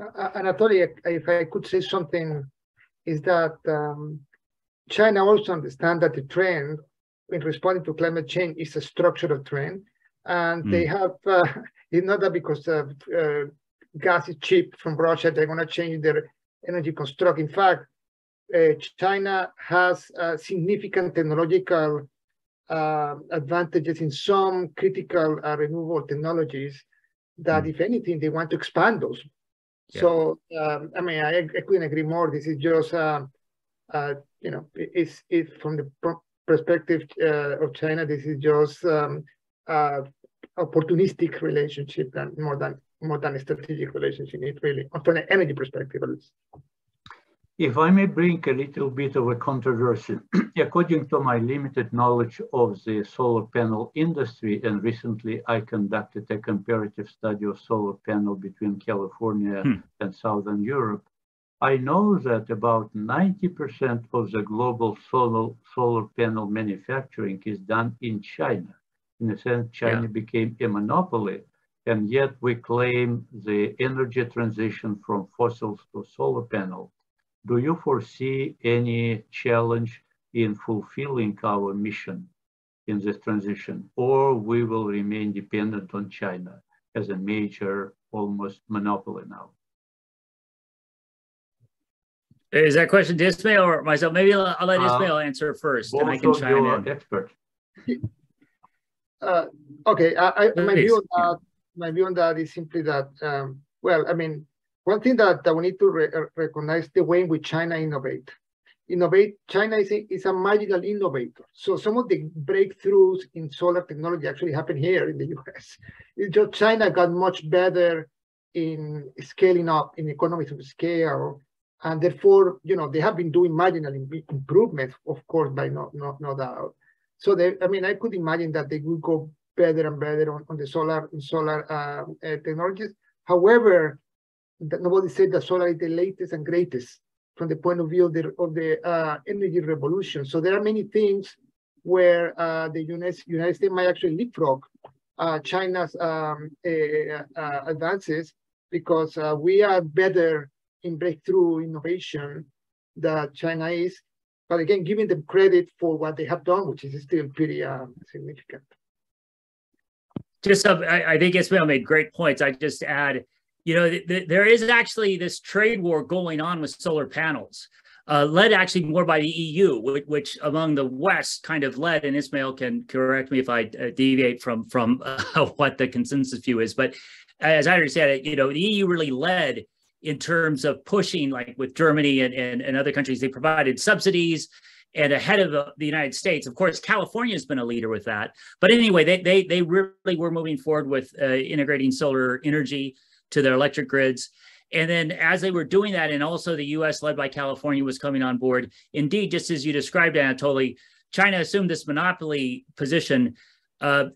Uh, Anatoly, if I could say something, is that um, China also understands that the trend in responding to climate change is a structural trend. And mm. they have, uh, it's not that because uh, gas is cheap from Russia, they're going to change their energy construct. In fact, uh, China has uh, significant technological uh, advantages in some critical uh, renewable technologies that, mm. if anything, they want to expand those. Yeah. So, um, I mean, I, I, couldn't agree more. This is just, uh, uh, you know, it's, it's from the perspective of China, this is just um, opportunistic relationship than more than more than a strategic relationship. It really, from an energy perspective, at least. If I may bring a little bit of a controversy, according to my limited knowledge of the solar panel industry, and recently I conducted a comparative study of solar panel between California hmm. and Southern Europe, I know that about 90% of the global solar, solar panel manufacturing is done in China. In a sense, China yeah. became a monopoly, and yet we claim the energy transition from fossils to solar panel. Do you foresee any challenge in fulfilling our mission in this transition, or we will remain dependent on China as a major, almost monopoly now? Is that question to Ismael or myself? Maybe I'll, I'll let uh, Ismael uh, answer first, and I can chime in. Expert. Uh, okay, I, I, my view on that, my view on that is simply that, um, well, I mean, one thing that, that we need to re recognize the way in which China innovate. Innovate, China is a, is a magical innovator. So some of the breakthroughs in solar technology actually happen here in the US. It's just China got much better in scaling up in economies of scale and therefore, you know, they have been doing marginal improvements, of course, by no, no, no doubt. So they, I mean, I could imagine that they would go better and better on, on the solar solar uh, uh, technologies. However, nobody said that solar is the latest and greatest from the point of view of the, of the uh, energy revolution. So there are many things where uh, the United, United States might actually leapfrog uh, China's um, uh, advances because we are better in breakthrough innovation that China is. But again, giving them credit for what they have done, which is still pretty uh, significant. Just, uh, I, I, think Ismael made great points. I just add, you know, th th there is actually this trade war going on with solar panels. Uh, led actually more by the EU, which, which, among the West kind of led, and Ismael can correct me if I uh, deviate from from what the consensus view is. But as I understand it, you know, the EU really led in terms of pushing, like with Germany and, and, and other countries, they provided subsidies and ahead of the, United States. Of course, California has been a leader with that. But anyway, they they they really were moving forward with uh, integrating solar energy to their electric grids. And then as they were doing that, and also the U.S. led by California was coming on board. Indeed, just as you described, Anatoly, China assumed this monopoly position uh,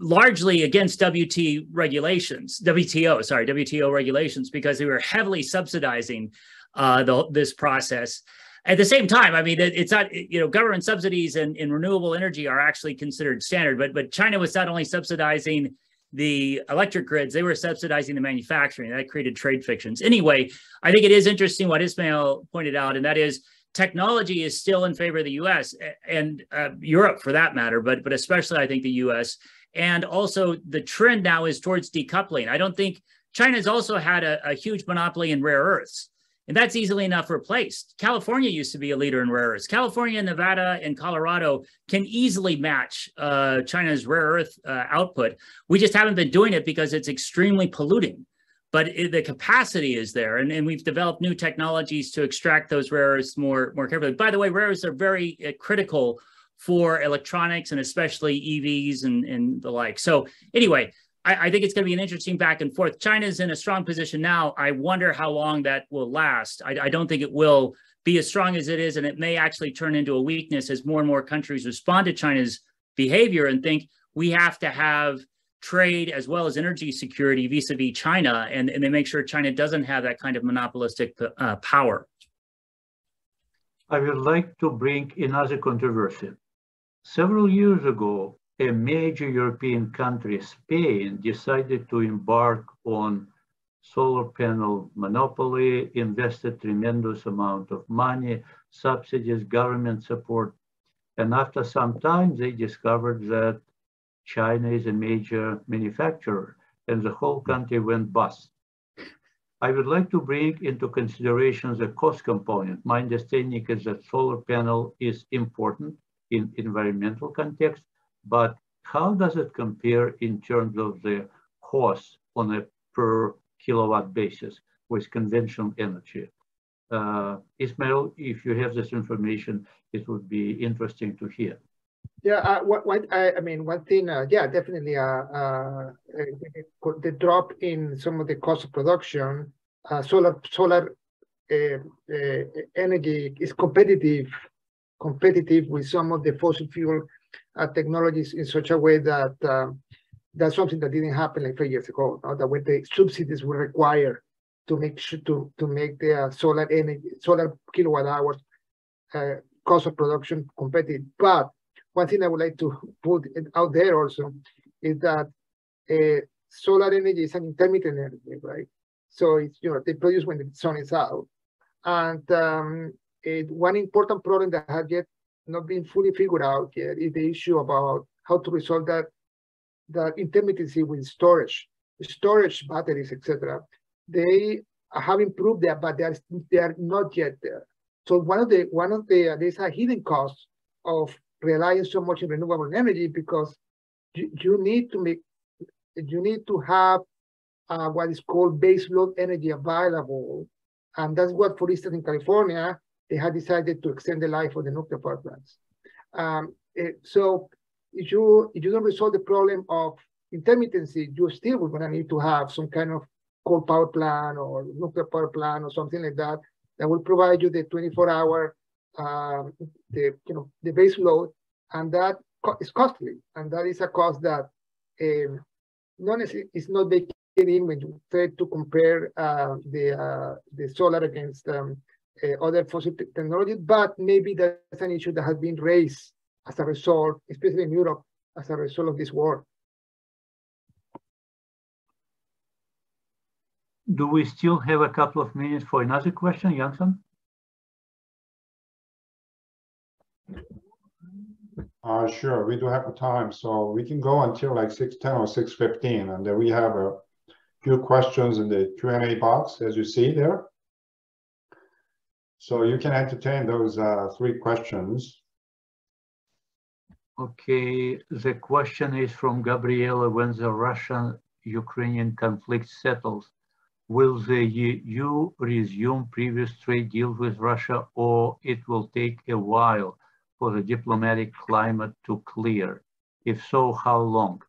largely against WT regulations, WTO, sorry, WTO regulations, because they were heavily subsidizing uh, the, this process. At the same time, I mean, it, it's not, you know, government subsidies in, in renewable energy are actually considered standard, but, but China was not only subsidizing the electric grids, they were subsidizing the manufacturing. That created trade fictions. Anyway, I think it is interesting what Ismael pointed out, and that is technology is still in favor of the U.S. and uh, Europe, for that matter, but but especially I think the U.S. And also the trend now is towards decoupling. I don't think China's also had a, a huge monopoly in rare earths. And that's easily enough replaced. California used to be a leader in rare earths. California, Nevada, and Colorado can easily match uh, China's rare earth uh, output. We just haven't been doing it because it's extremely polluting but it, the capacity is there. And, and we've developed new technologies to extract those rare earths more, more carefully. By the way, rare earths are very uh, critical for electronics and especially EVs and, and the like. So anyway, I, I think it's going to be an interesting back and forth. China's in a strong position now. I wonder how long that will last. I, I don't think it will be as strong as it is, and it may actually turn into a weakness as more and more countries respond to China's behavior and think we have to have trade as well as energy security vis-a-vis China, and, and they make sure China doesn't have that kind of monopolistic uh, power. I would like to bring another controversy. Several years ago, a major European country, Spain, decided to embark on solar panel monopoly, invested tremendous amount of money, subsidies, government support. And after some time, they discovered that China is a major manufacturer and the whole country went bust. I would like to bring into consideration the cost component. My understanding is that solar panel is important in environmental context, but how does it compare in terms of the cost on a per kilowatt basis with conventional energy? Uh, Ismael, if you have this information, it would be interesting to hear. Yeah, uh, what, what I, I mean, one thing, uh, yeah, definitely, uh, uh, the drop in some of the cost of production, uh, solar solar uh, energy is competitive, competitive with some of the fossil fuel technologies in such a way that uh, that's something that didn't happen like three years ago. No? That when the subsidies were required to make sure to to make the solar energy, solar kilowatt hours cost of production competitive, but one thing I would like to put out there also is that uh, solar energy is an intermittent energy, right? So it's, you know, they produce when the sun is out. And um, it, one important problem that has yet not been fully figured out yet is the issue about how to resolve that, that intermittency with storage, storage batteries, etc. They have improved there, but they are, they are not yet there. So one of the one of the there's a hidden cost of relying so much on renewable energy because you, you need to make you need to have uh, what is called base load energy available, and that's what, for instance, in California they had decided to extend the life of the nuclear power plants. Um, it, eh, so if you if you don't resolve the problem of intermittency, you still are going to need to have some kind of coal power plant or nuclear power plant or something like that that will provide you the 24 hour um, the you know the base load and that co is costly. And that is a cost that um, not is not baked in when you try to compare uh, the uh, the solar against um, uh, other fossil technologies. But maybe that's an issue that has been raised as a result especially in Europe as a result of this war. Do we still have a couple of minutes for another question, Janssen? Uh, sure, we do have the time, so we can go until like 6.10 or 6.15, and then we have a few questions in the Q&A box, as you see there. So you can entertain those uh, three questions. Okay, the question is from Gabriela, when the Russian-Ukrainian conflict settles, will the EU resume previous trade deals with Russia or it will take a while for the diplomatic climate to clear? If so, how long?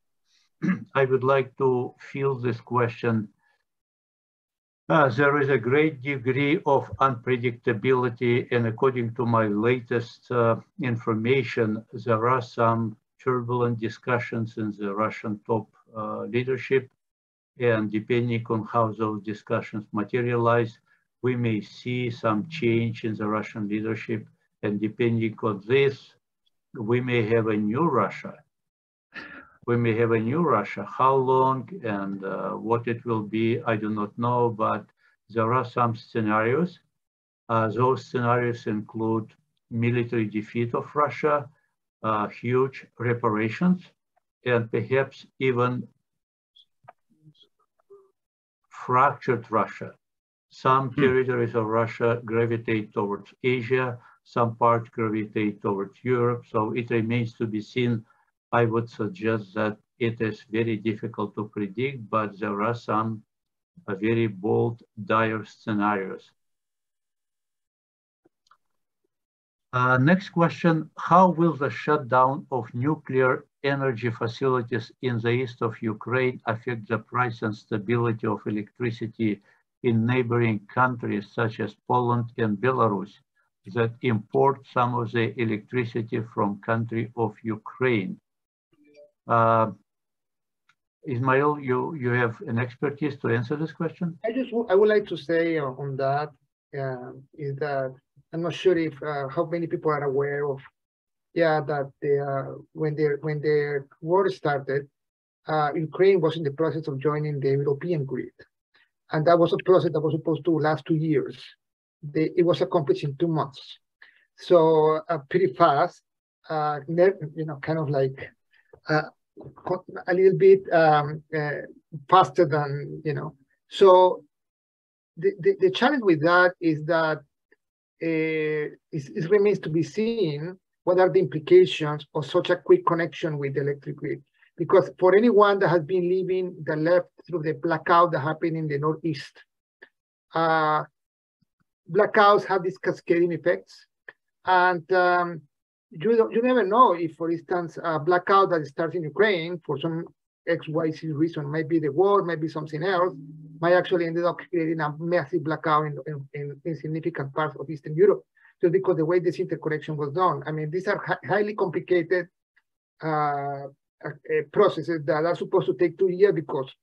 I would like to field this question. Uh, there is a great degree of unpredictability and according to my latest uh, information, there are some turbulent discussions in the Russian top uh, leadership and depending on how those discussions materialize, we may see some change in the Russian leadership. And depending on this, we may have a new Russia. We may have a new Russia. How long and uh, what it will be, I do not know, but there are some scenarios. Uh, those scenarios include military defeat of Russia, uh, huge reparations, and perhaps even fractured Russia. Some hmm. territories of Russia gravitate towards Asia, some parts gravitate towards Europe, so it remains to be seen. I would suggest that it is very difficult to predict, but there are some uh, very bold, dire scenarios. Uh, next question, how will the shutdown of nuclear energy facilities in the east of Ukraine affect the price and stability of electricity in neighboring countries such as Poland and Belarus that import some of the electricity from country of Ukraine. Uh, Ismael, you, you have an expertise to answer this question? I just I would like to say on that uh, is that I'm not sure if uh, how many people are aware of yeah, that they, uh, when the when the war started, uh, Ukraine was in the process of joining the European grid, and that was a process that was supposed to last two years. They, it was accomplished in two months, so uh, pretty fast. Uh, you know, kind of like uh, a little bit um, uh, faster than you know. So the, the, the challenge with that is that it, it remains to be seen what are the implications of such a quick connection with the electric grid? Because for anyone that has been living the left through the blackout that happened in the Northeast, uh, blackouts have these cascading effects. And um, you, you never know if, for instance, a blackout that starts in Ukraine for some XYZ reason, maybe the war, maybe something else, might actually end up creating a massive blackout in, in, in significant parts of Eastern Europe just because the way this interconnection was done. I mean, these are highly complicated uh, uh, processes that are supposed to take two years because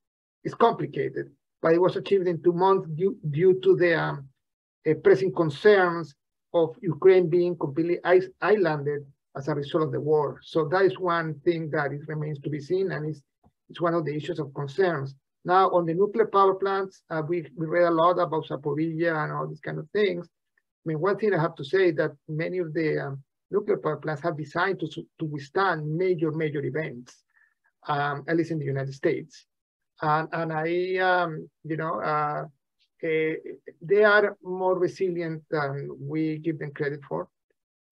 it's complicated, but it was achieved in two months due, due to the um, uh, pressing concerns of Ukraine being completely islanded as a result of the war. So that is one thing that it remains to be seen, and it's, it's one of the issues of concerns. Now, on the nuclear power plants, uh, we, we read a lot about Zaporizhia and all these kind of things. I mean, one thing I have to say that many of the um, nuclear power plants have designed to, to withstand major, major events, um, at least in the United States. And, and I, um, you know, uh, they are more resilient than we give them credit for.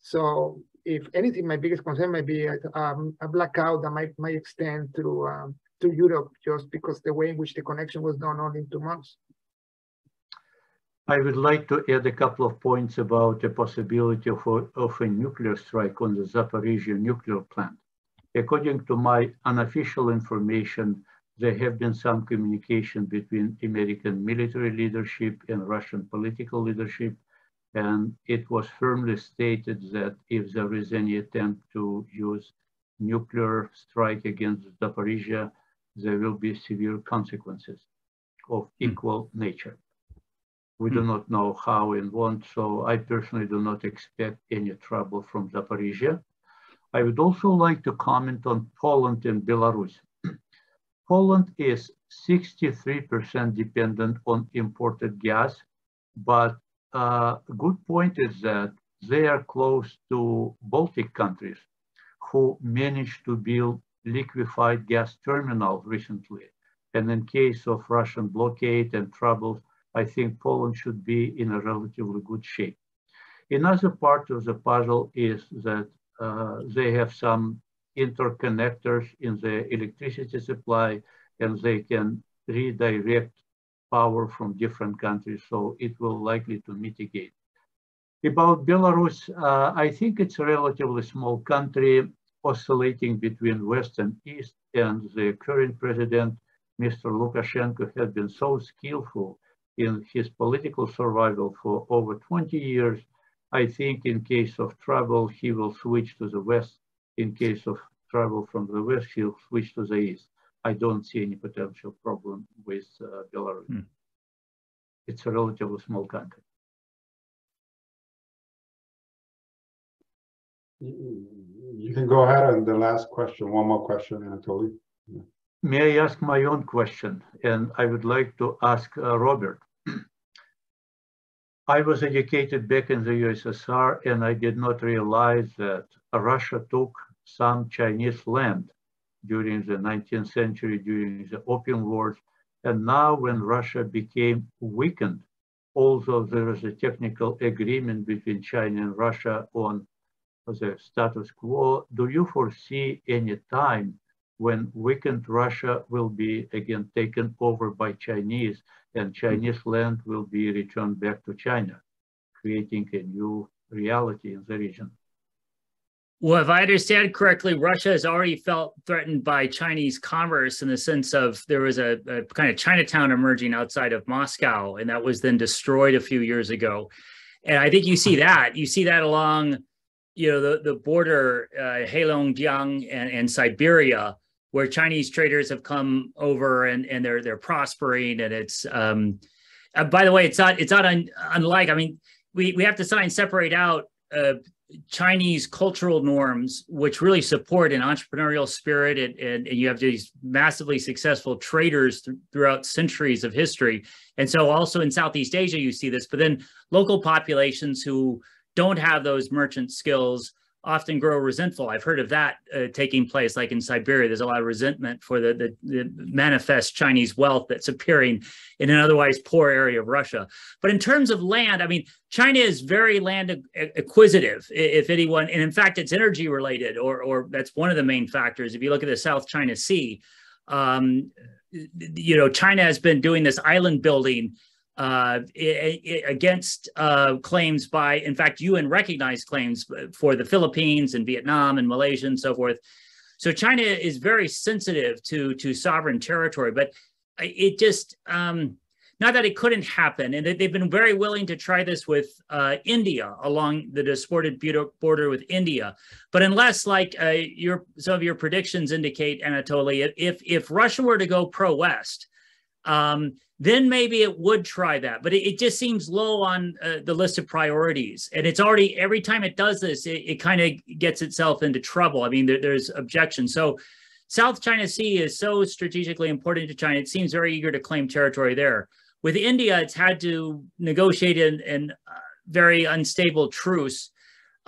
So if anything, my biggest concern might be a, um, a blackout that might, might extend through um, to Europe just because the way in which the connection was done only in two months. I would like to add a couple of points about the possibility of a, of a nuclear strike on the Zaporizhia nuclear plant. According to my unofficial information, there have been some communication between American military leadership and Russian political leadership, and it was firmly stated that if there is any attempt to use nuclear strike against Zaporizhia, there will be severe consequences of hmm. equal nature. We do hmm. not know how and when, so I personally do not expect any trouble from Zaporizhia. I would also like to comment on Poland and Belarus. Poland is 63% dependent on imported gas, but a uh, good point is that they are close to Baltic countries who managed to build liquefied gas terminals recently. And in case of Russian blockade and troubles, I think Poland should be in a relatively good shape. Another part of the puzzle is that uh, they have some interconnectors in the electricity supply and they can redirect power from different countries. So it will likely to mitigate. About Belarus, uh, I think it's a relatively small country oscillating between West and East, and the current president, Mr. Lukashenko, has been so skillful in his political survival for over 20 years. I think in case of trouble, he will switch to the West. In case of trouble from the West, he'll switch to the East. I don't see any potential problem with uh, Belarus. Hmm. It's a relatively small country. You can go ahead and the last question, one more question, Anatoly. Yeah. May I ask my own question? And I would like to ask uh, Robert. I was educated back in the USSR and I did not realize that Russia took some Chinese land during the 19th century, during the Opium Wars. And now when Russia became weakened, although there is a technical agreement between China and Russia on the status quo, do you foresee any time when weakened Russia will be again taken over by Chinese and Chinese land will be returned back to China, creating a new reality in the region? Well, if I understand correctly, Russia has already felt threatened by Chinese commerce in the sense of there was a, a, kind of Chinatown emerging outside of Moscow, and that was then destroyed a few years ago. And I think you see that. You see that along you know the the border uh, Heilongjiang and, and Siberia where Chinese traders have come over and and they're they're prospering and it's um uh, by the way it's not it's not un, unlike I mean we we have to try and separate out uh, Chinese cultural norms, which really support an entrepreneurial spirit, and, and, and you have these massively successful traders th- throughout centuries of history. And so, also in Southeast Asia, you see this, but then local populations who don't have those merchant skills often grow resentful. I've heard of that uh, taking place, like in Siberia. There's a lot of resentment for the, the, the, manifest Chinese wealth that's appearing in an otherwise poor area of Russia. But in terms of land, I mean, China is very land acquisitive, if anyone, and in fact, it's energy related, or, or that's one of the main factors. If you look at the South China Sea, um, you know, China has been doing this island building uh, against uh, claims by, in fact, UN recognized claims for the Philippines and Vietnam and Malaysia and so forth. So China is very sensitive to to sovereign territory, but it just um, not that it couldn't happen, and they've been very willing to try this with uh, India along the disputed border with India. But unless, like uh, your some of your predictions indicate, Anatoly, if if Russia were to go pro-West, um, then maybe it would try that. But it, it just seems low on uh, the list of priorities. And it's already, every time it does this, it, it kind of gets itself into trouble. I mean, there, there's objections. So South China Sea is so strategically important to China. It seems very eager to claim territory there. With India, it's had to negotiate an, uh, very unstable truce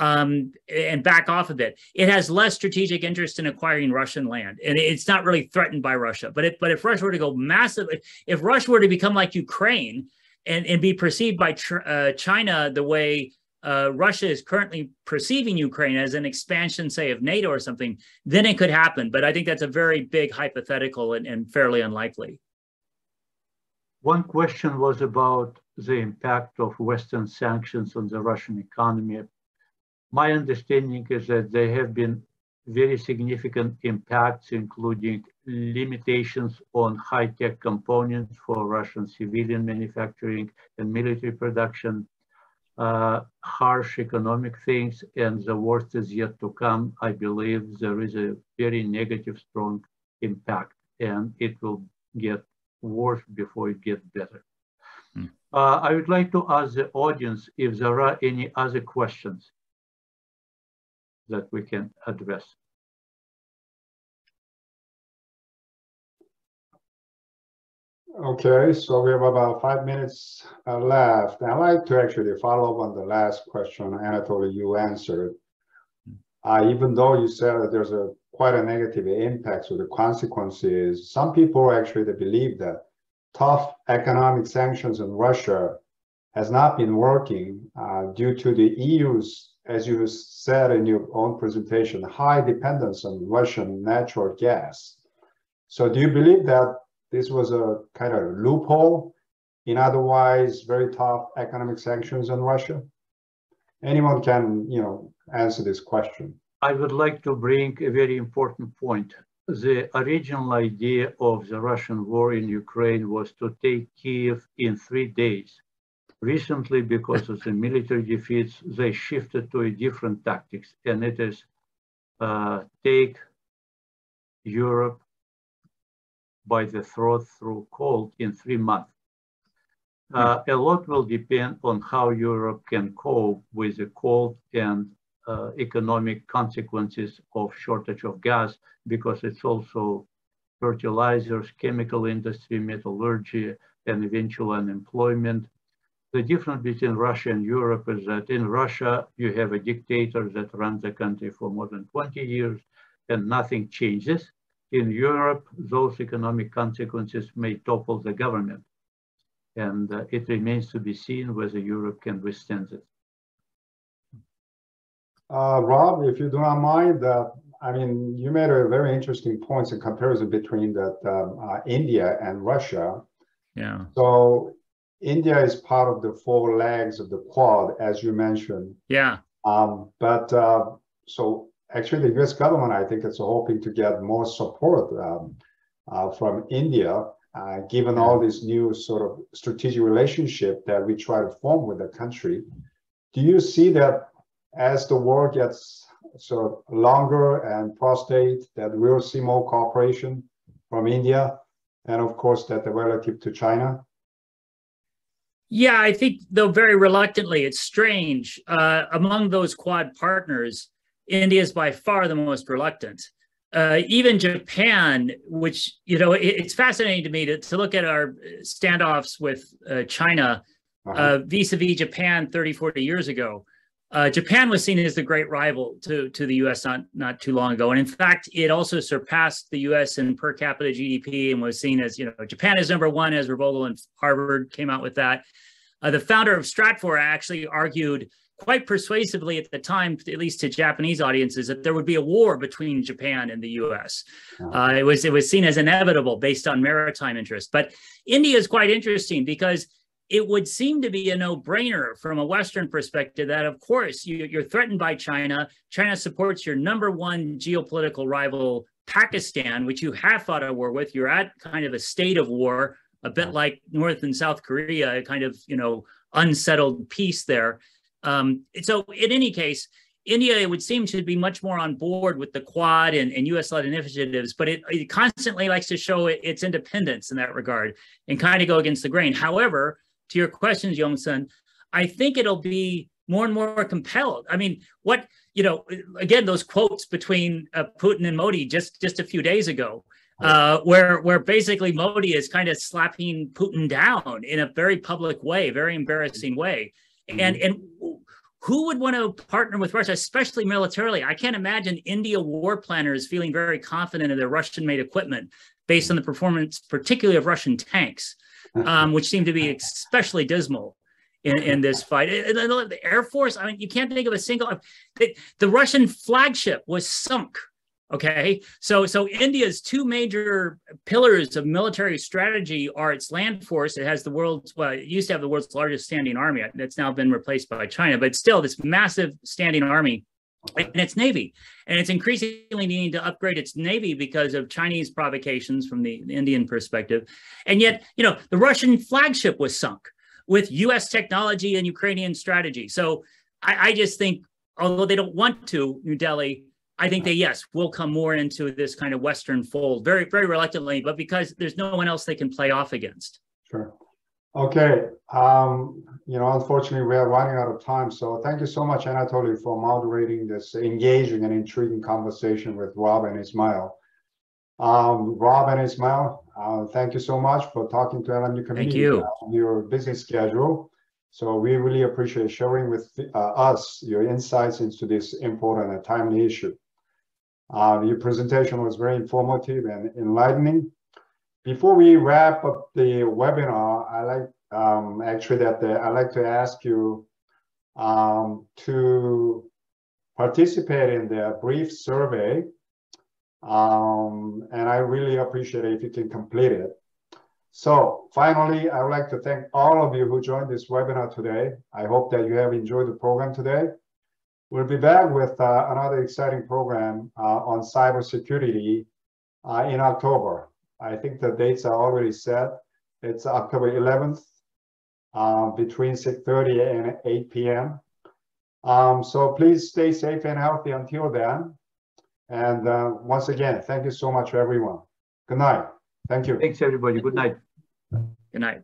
um, and back off a bit. It has less strategic interest in acquiring Russian land, and it's not really threatened by Russia. But if but if Russia were to go massive, if Russia were to become like Ukraine and and be perceived by uh, China the way uh, Russia is currently perceiving Ukraine as an expansion, say, of NATO or something, then it could happen. But I think that's a very big hypothetical and, and fairly unlikely. One question was about the impact of Western sanctions on the Russian economy. My understanding is that there have been very significant impacts, including limitations on high-tech components for Russian civilian manufacturing and military production, uh, harsh economic things, and the worst is yet to come. I believe there is a very negative, strong impact, and it will get worse before it gets better. Hmm. Uh, I would like to ask the audience if there are any other questions that we can address. Okay, so we have about five minutes uh, left. I'd like to actually follow up on the last question, Anatoly, you answered. Uh, even though you said that there's a quite a negative impact, so the consequences, some people actually they believe that tough economic sanctions in Russia has not been working uh, due to the EU's, as you said in your own presentation, high dependence on Russian natural gas. So do you believe that this was a kind of loophole in otherwise very tough economic sanctions on Russia? Anyone can, you know, answer this question. I would like to bring a very important point. The original idea of the Russian war in Ukraine was to take Kiev in three days. Recently, because of the military defeats, they shifted to a different tactics, and it is uh, take Europe by the throat through cold in three months. Uh, a lot will depend on how Europe can cope with the cold and uh, economic consequences of shortage of gas because it's also fertilizers, chemical industry, metallurgy, and eventual unemployment. The difference between Russia and Europe is that in Russia, you have a dictator that runs the country for more than 20 years and nothing changes. In Europe, those economic consequences may topple the government. And uh, it remains to be seen whether Europe can withstand it. Uh, Rob, if you do not mind, uh, I mean, you made a very interesting points in comparison between that um, uh, India and Russia. Yeah. So India is part of the four legs of the Quad, as you mentioned. Yeah. Um, but uh, so actually, the U.S. government, I think, is hoping to get more support um, uh, from India, uh, given all this new sort of strategic relationship that we try to form with the country. Do you see that as the war gets sort of longer and prostate, that we'll see more cooperation from India, and of course that the relative to China? Yeah, I think though very reluctantly, it's strange. Uh, among those Quad partners, India is by far the most reluctant. Uh, even Japan, which you know, it, it's fascinating to me to, to look at our standoffs with uh, China uh-huh. Uh, vis-a-vis Japan 30, 40 years ago. Uh, Japan was seen as the great rival to, to the US not, not too long ago. And in fact, it also surpassed the US in per capita GDP and was seen as, you know, Japan is number one, as Vogel and Harvard came out with that. Uh, the founder of Stratfor actually argued quite persuasively at the time, at least to Japanese audiences, that there would be a war between Japan and the U.S. Uh, it was it was seen as inevitable based on maritime interest. But India is quite interesting because it would seem to be a no-brainer from a Western perspective that, of course, you, you're threatened by China. China supports your number one geopolitical rival, Pakistan, which you have fought a war with. You're at kind of a state of war, a bit like North and South Korea, a kind of you know unsettled peace there. Um, so, in any case, India, it would seem, should be much more on board with the Quad and, and US led initiatives, but it, it, constantly likes to show it, its independence in that regard and kind of go against the grain. However, to your questions, Yongsun, I think it'll be more and more compelled. I mean, what, you know, again, those quotes between uh, Putin and Modi just, just a few days ago. Uh, where where basically Modi is kind of slapping Putin down in a very public way, very embarrassing way, mm-hmm. and and who would want to partner with Russia, especially militarily? I can't imagine India war planners feeling very confident in their Russian-made equipment based on the performance, particularly of Russian tanks, um, which seem to be especially dismal in, in this fight. The Air Force, I mean, you can't think of a single. The, the Russian flagship was sunk Okay, so so India's two major pillars of military strategy are its land force. It has the world's well, it used to have the world's largest standing army. That's now been replaced by China, but still this massive standing army, and its navy. And it's increasingly needing to upgrade its navy because of Chinese provocations from the, Indian perspective. And yet, you know, the Russian flagship was sunk with U.S. technology and Ukrainian strategy. So I, I just think, although they don't want to, New Delhi I think they yes will come more into this kind of Western fold very very reluctantly, but because there's no one else they can play off against. Sure. Okay. Um, you know, unfortunately, we are running out of time. So thank you so much, Anatoly, for moderating this engaging and intriguing conversation with Rob and Ismael. Um, Rob and Ismael, uh, thank you so much for talking to LMU community thank you. on your busy schedule. So we really appreciate sharing with uh, us your insights into this important and timely issue. Uh, your presentation was very informative and enlightening. Before we wrap up the webinar, I like um, actually that the, I like to ask you um, to participate in the brief survey. Um, and I really appreciate it if you can complete it. So finally, I would like to thank all of you who joined this webinar today. I hope that you have enjoyed the program today. We'll be back with uh, another exciting program uh, on cybersecurity uh, in October. I think the dates are already set. It's October 11th um, between 6.30 and 8 p.m. Um, so please stay safe and healthy until then. And uh, once again, thank you so much, everyone. Good night. Thank you. Thanks, everybody. Good night. Good night.